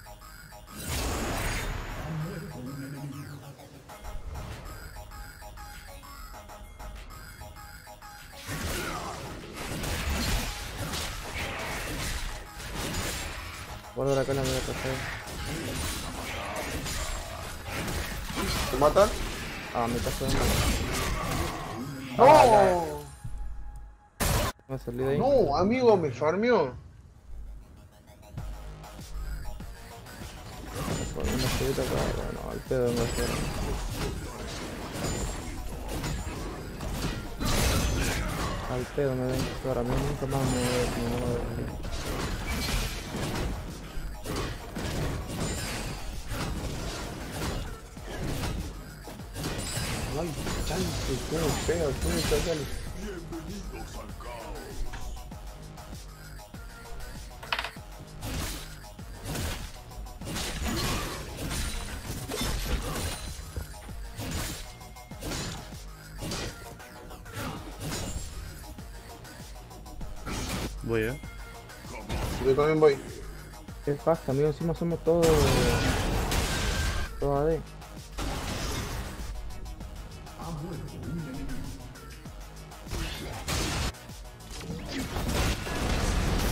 Guarda la Cali, me voy a pasar. ¿Te matan? Ah, me pasó de ¡No! A salir de ahí. No, amigo, me farmeó. Subida acá, bueno, al pedo me hacer. Al pedo me ven, ahora mismo nunca más me ver. No chance, tiene feo, tiene que hacerlo. Voy, también voy. Qué faja, amigo, encima somos todos. Todos AD.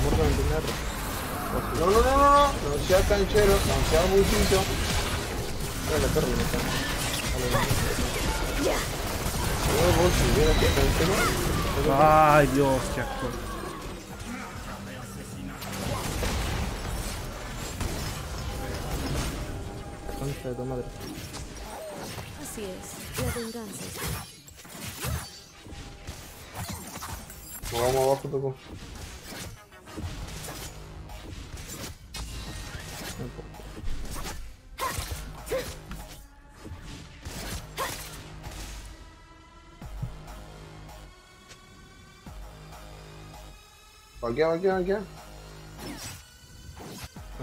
Muerto en primer. No, no, no, no, no. No sea canchero, no sea bullito. Mira la torre, está. No. Ay, Dios, qué asco. De tu madre. Así es, la venganza vamos abajo, toco. Vaquea, vaquea, vaquea.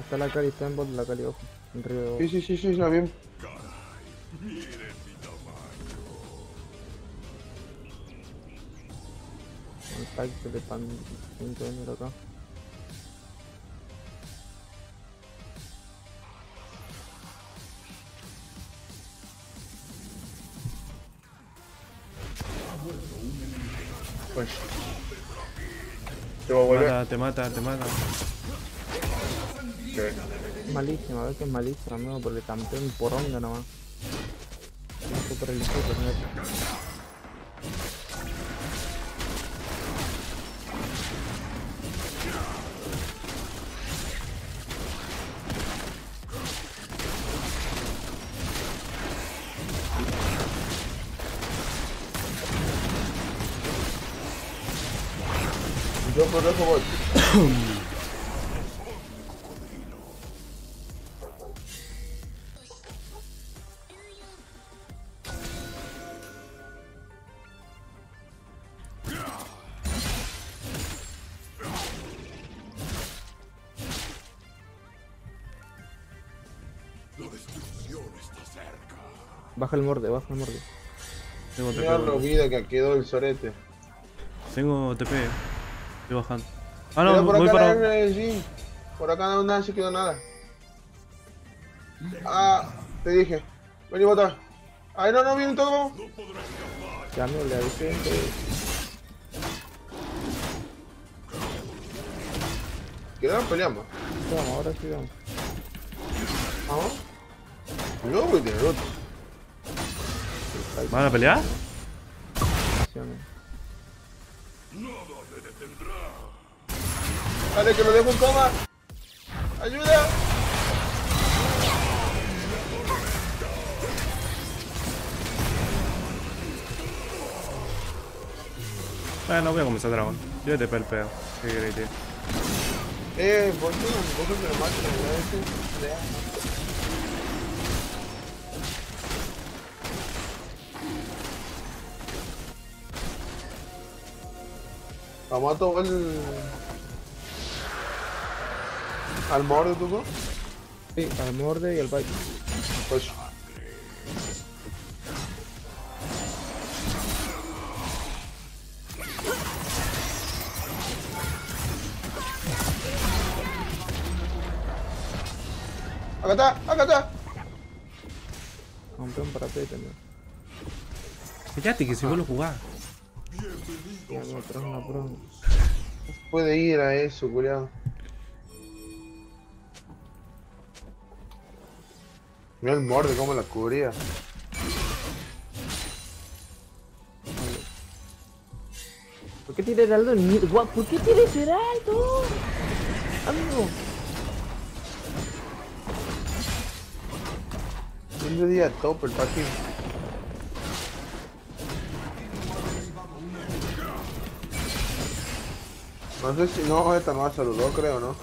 Está la Cali, está en bot, la Cali, ojo. Río. Sí, sí, sí, sí, está bien. El pack se le pan 5 dinero acá. Pues. Te voy a volver. Mata, te mata, te mata. Malísima, a ver que es malísima, amigo, porque campé un poronga nomás. Es súper el neto. Yo por eso voy. [coughs] Baja el morde, baja el morde. Tengo TP. Mira la boludo. vida que quedó el sorete. Tengo TP. Estoy bajando. Ah, no, Mira, por voy acá para. la. Por acá no, nada, se quedó nada. Ah, te dije. Vení, bota. Ay, no, no, vienen todos. Ya me le avisé que ¿Quedaron peleando? Vamos, ahora sí vamos. Vamos. No, voy a tener otro. ¿Van a pelear? Dale, que lo dejo en coma. ¡Ayuda! Bueno, voy a comenzar dragón. Yo TP el pedo. ¿Qué queréis, tío? Eh, ¿por qué no vos te lo matas? ¿verdad? Vamos a tomar el... Al morde, tú, ¿no? Sí, al morde y al bike. Pues... Acá está, acá está. Campeón para P también. Fíjate que si vos lo jugás. Ya una pro. Puede ir a eso, culiado. Mira el morde cómo la cubría. ¿Por qué tira Heraldo en ¿Por qué tira Heraldo? Amigo. Un día top el página. No sé si no, esta no saludó, creo, ¿no?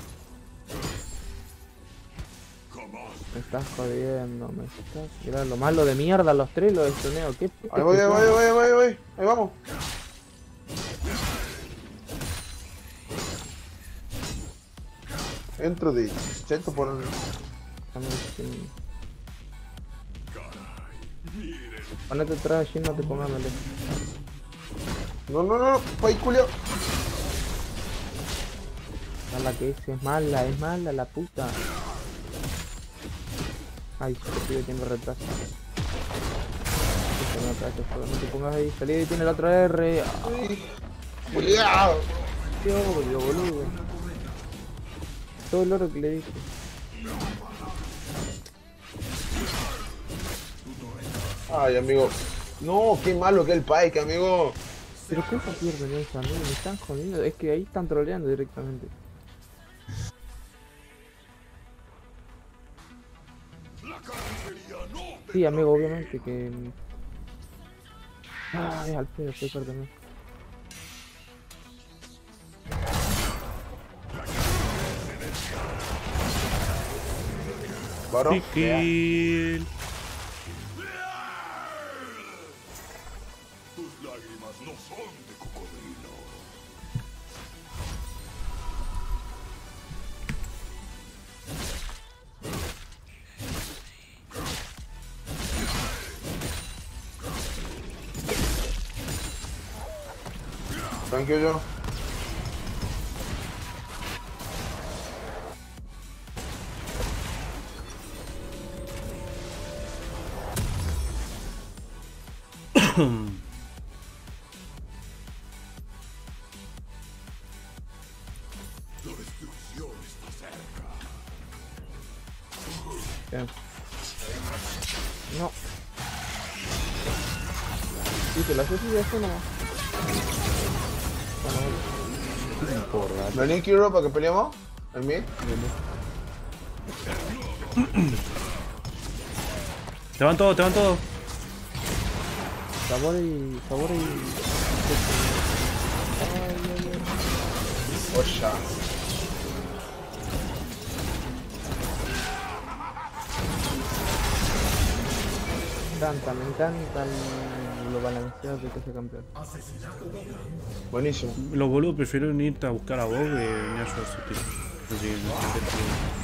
Me estás jodiendo, me estás... Mira lo malo de mierda, los tres los destoneo. ¿Qué puta Ahí voy, ahí voy, ahí voy, ahí voy, ahí voy. Ahí vamos. Entro de cheto por el... Ponete atrás, no te pongas. No, no, no, ahí culio. A la que es, es mala, es mala la puta. Ay, se pibe tiene retraso. No te pongas ahí, salí tiene la otra R. Cuidado. Qué odio, boludo. Todo el oro que le dije. Ay, amigo. No, qué malo que el Pike, amigo. Pero ¿cómo pierden eso, amigo? Me están jodiendo. Es que ahí están troleando directamente. Sí, amigo, obviamente que... Ay, al pedo, estoy perdiendo. Varón. Destrucción está cerca. Bien. No. Sí, te la haces y ya está nomás. Importa. Vení, Kiro, para que peleemos. En mí. Te van todos, te van todos. Sabor y. Sabor y. Oya. Me encanta, me encanta el- lo balanceado que está ese campeón. Buenísimo. Los boludos prefieren irte a buscar a vos que venir a ayudar a su tío. Así que no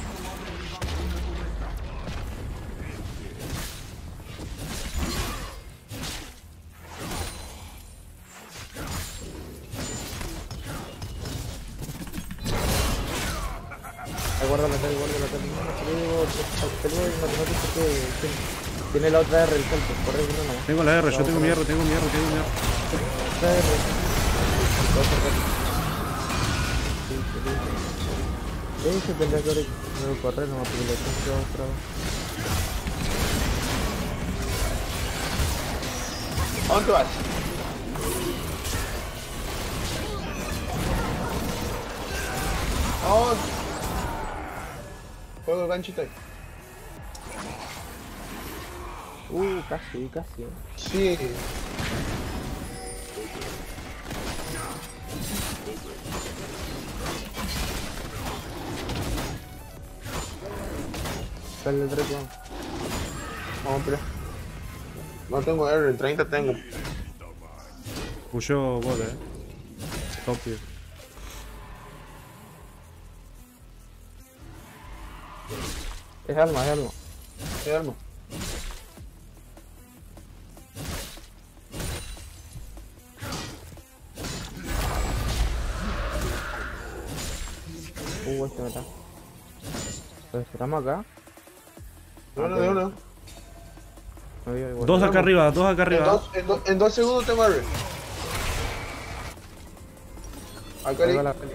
tiene la otra R el salto. Corre, no, no. Tengo la R, yo tengo mi R, tengo mi R, tengo mi R. Otra R. Todo correcto. Sí, sí, sí. Ese tendría que correr nomás porque le tengo otra vez. ¿A dónde vas? ¿A dónde? Juego el ganchito ahí. Uh, casi, casi. Sí. Dale el Drake, vamos. No tengo R, en 30 tengo. Puyo bot, eh. Top tier. Es alma, es alma. ¿Qué arma? Uh, este me está. Esperamos acá. De uno, de uno. Dos acá arriba, dos acá En arriba. dos, en, do- en dos segundos tengo R. Acá li- la peli.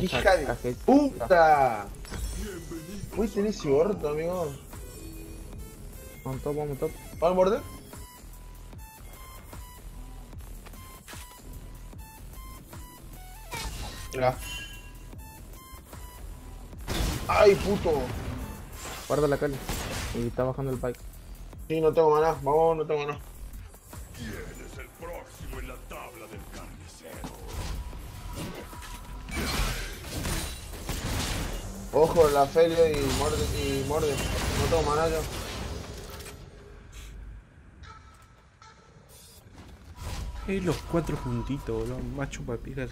¡Hija a- de a puta! Uy, tenés ese orto, amigo. Vamos top, vamos top. ¿Va al borde? Mira. ¡Ay, puto! Guarda la Cali. Y está bajando el bike. Sí, no tengo maná. Vamos, no tengo maná. ¿Quién es el próximo en la tabla del carnicero? Ojo, la Felia y Morde. Y morde. No tengo maná yo. Eh, los cuatro juntitos, boludo. Más chupapijas.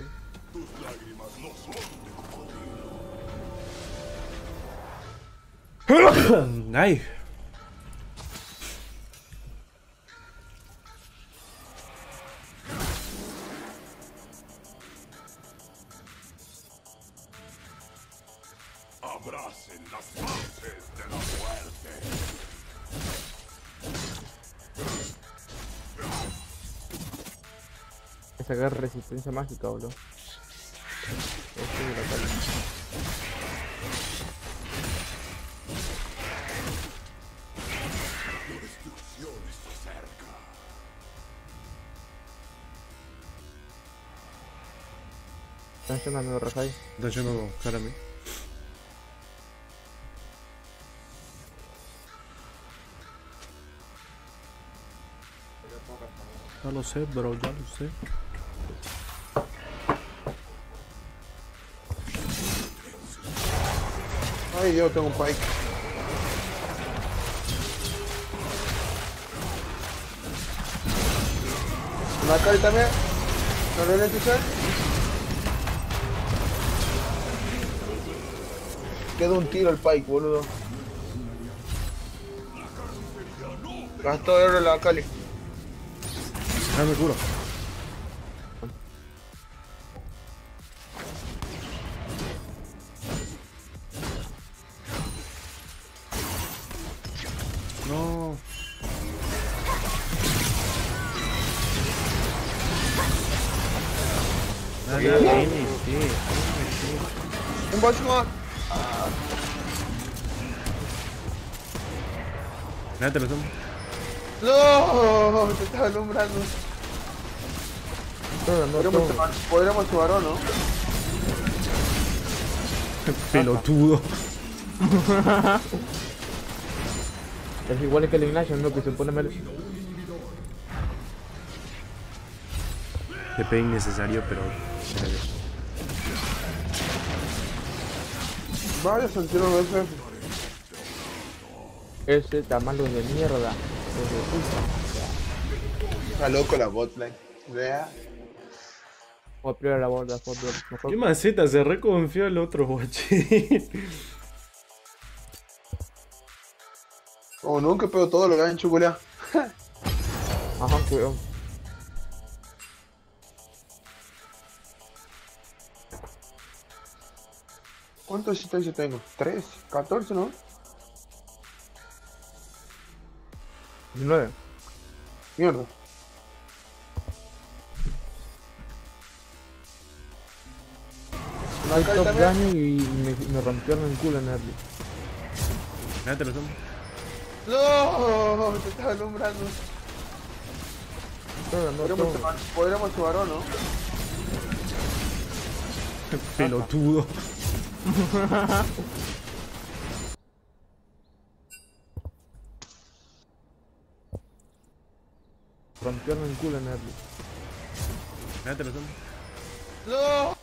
Tus lágrimas no son de cocodrilo. [coughs] Las de la muerte. sacar resistencia mágica, boludo. Este de la calle. La destrucción está cerca. Están llamando Rajai. A mí. Ya lo sé, bro, ya lo sé. Ay, yo tengo un pike. Una Akali también. ¿No lo necesitas? Queda un tiro el pike, boludo. Gastó oro la Akali. Ya me curo. Ya te lo tomo. No, te estaba alumbrando. Podríamos tomar, podríamos tomar o no. [laughs] Pelotudo. [laughs] Es igual que el Ignacio, ¿no? Que se pone mal. TP innecesario, pero. Vaya, sentieron los FF. Ese tamaño de mierda. Hijo de puta. Está loco la botline. Vea. O primero la borda. Mejor. ¿Qué maceta? Se reconfió el otro guachín. Como [laughs] nunca pego todo lo hecho, culea. [laughs] Ajá, cuidado. ¿Cuántos asistencias tengo? ¿Tres? ¿14, no? 19. Mierda. Hay top daño y me, me rompieron el culo en early. Ya te lo tomo. No, te estaba alumbrando. Podríamos tomar o no. Pelotudo. [laughs] Rompieron el culo en early. Ya te lo tomo. No.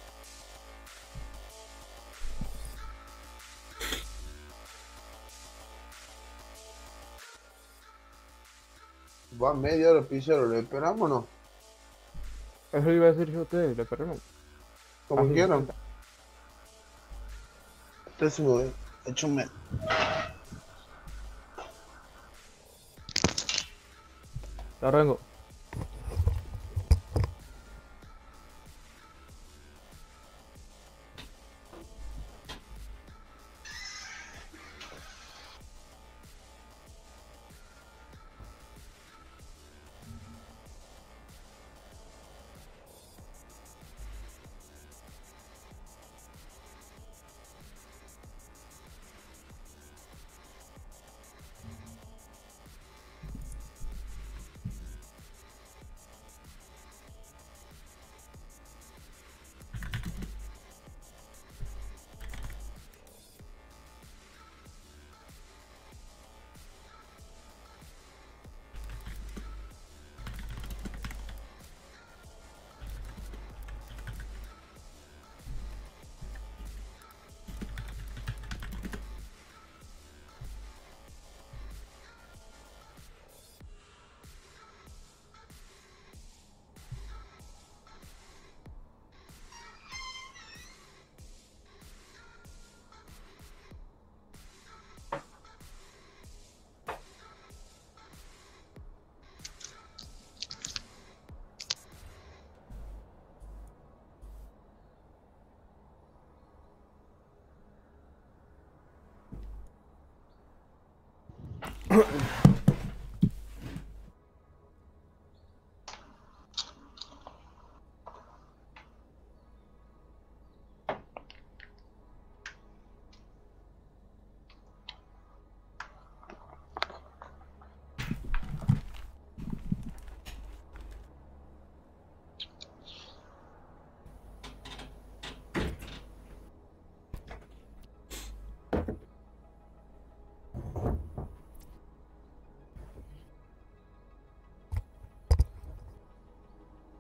Va media hora pisero, ¿le esperamos o no? Eso iba a decir yo a ustedes, le perdemos. Como Así quieran. cuenta. Entonces me voy. Hecho un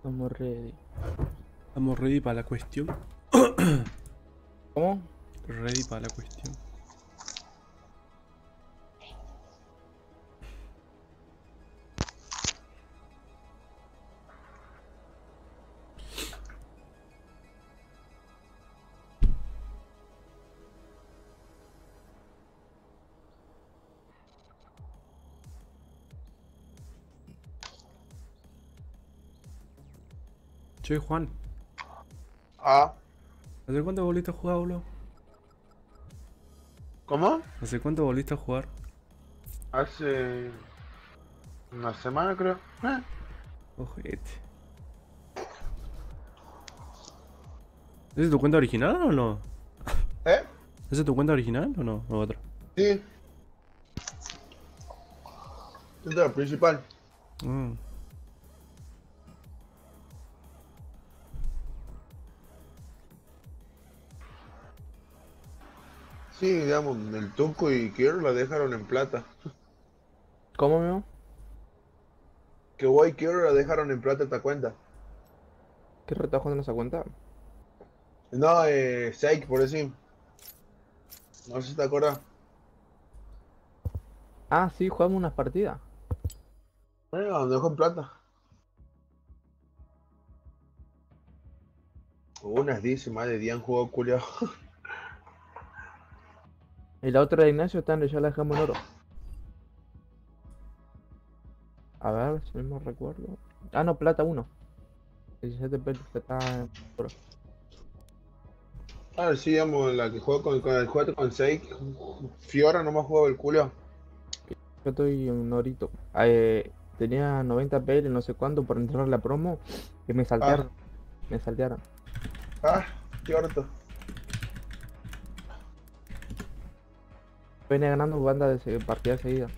Estamos ready. Estamos ready para la cuestión. ¿Cómo? Ready para la cuestión. Che, Juan. Ah. ¿Hace cuánto volviste a jugar, boludo? ¿Cómo? ¿Hace cuánto volviste a jugar? Hace una semana creo. Eh. Ojete. ¿Esa es tu cuenta original o no? ¿Eh? ¿Esa es tu cuenta original o no? ¿O otra? Sí. Esta es la principal. Mm. Sí, digamos, el Tuco y Kier la dejaron en plata. ¿Cómo, mío? Que White Kier la dejaron en plata esta cuenta. ¿Qué retajo en esa cuenta? No, eh, Sake, por decir. No sé si te acuerdas. Ah, sí, jugamos unas partidas. Bueno, donde dejó en plata. Unas dice, madre, Dian jugó culiao. [laughs] Y la otra de Ignacio está en ya la dejamos en oro. A ver si no recuerdo. Ah, no, plata 1. 17 pesos que está en oro. Ah, sí, digamos, la que juega con, con el juego con Sake. Fiora no me ha jugado el culo. Yo estoy en orito. Eh, tenía 90 PL, no sé cuánto, por entrar a la promo. Y me saltearon. Me saltearon. Ah, qué harto. Viene ganando banda de se- partidas seguidas.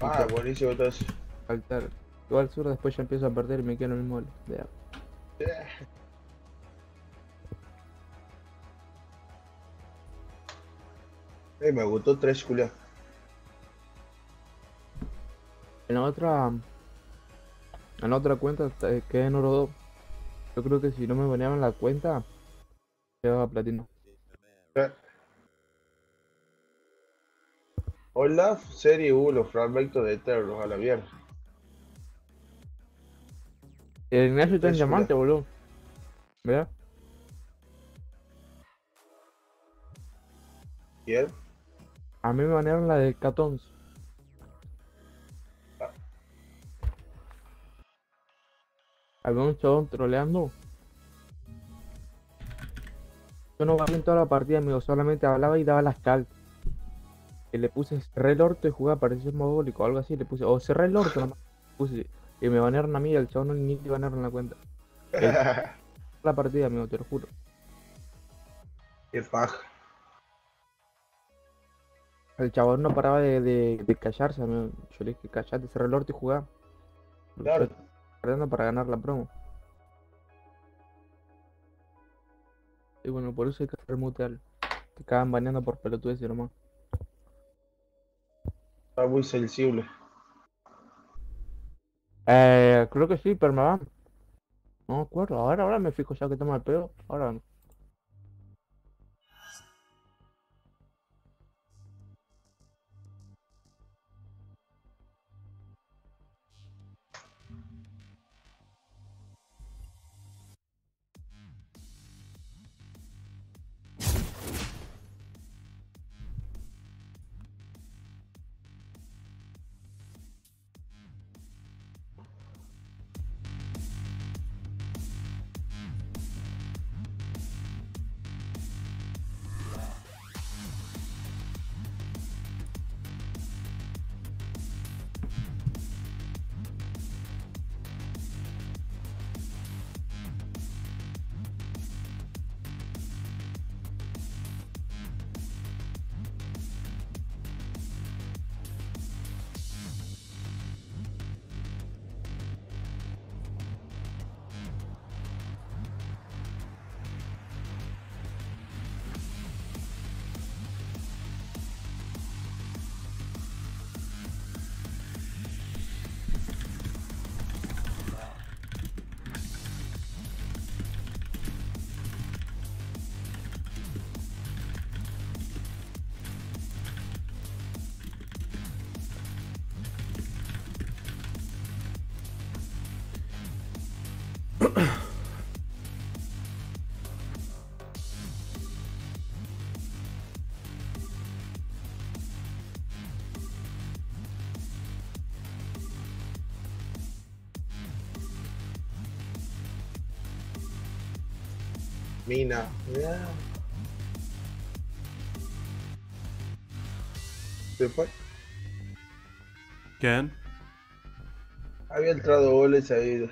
Ah, buenísimo entonces. Saltar. Igual sur después ya empiezo a perder y me quedo en el mismo Eh, me gustó tres culiao. En la otra. En la otra cuenta eh, quedé en oro 2. Yo creo que si no me baneaban la cuenta, quedaba platino. Olaf, Serie 1, fragmento de Eternos a la mierda. El Ignacio está en diamante, boludo. ¿Verdad? ¿Y él? A mí me banearon la de Catons. Había un chabón troleando. Yo no gané en toda la partida, amigo. Solamente hablaba y daba las cal. Le puse cerré el orto y jugaba parecía mogólico o algo así. Le puse, o cerré el orto nomás. Puse, y me banearon a mí y al chabón ni le banearon la cuenta. El- [laughs] la partida, amigo, te lo juro. Qué paja. El chabón no paraba de, de, de callarse, amigo. Yo le dije, callate, cerré el orto y jugaba. Claro. Perdiendo para ganar la promo. Y bueno, por eso hay que remutearlo. Te acaban baneando por pelotudes y nomás. Está muy sensible. Eh, creo que sí, van. No me acuerdo. Ahora, ahora me fijo ya que toma el pedo. Ahora Se fue. ¿Quién? Había entrado goles ahí.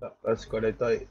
Ah, Se conectó ahí.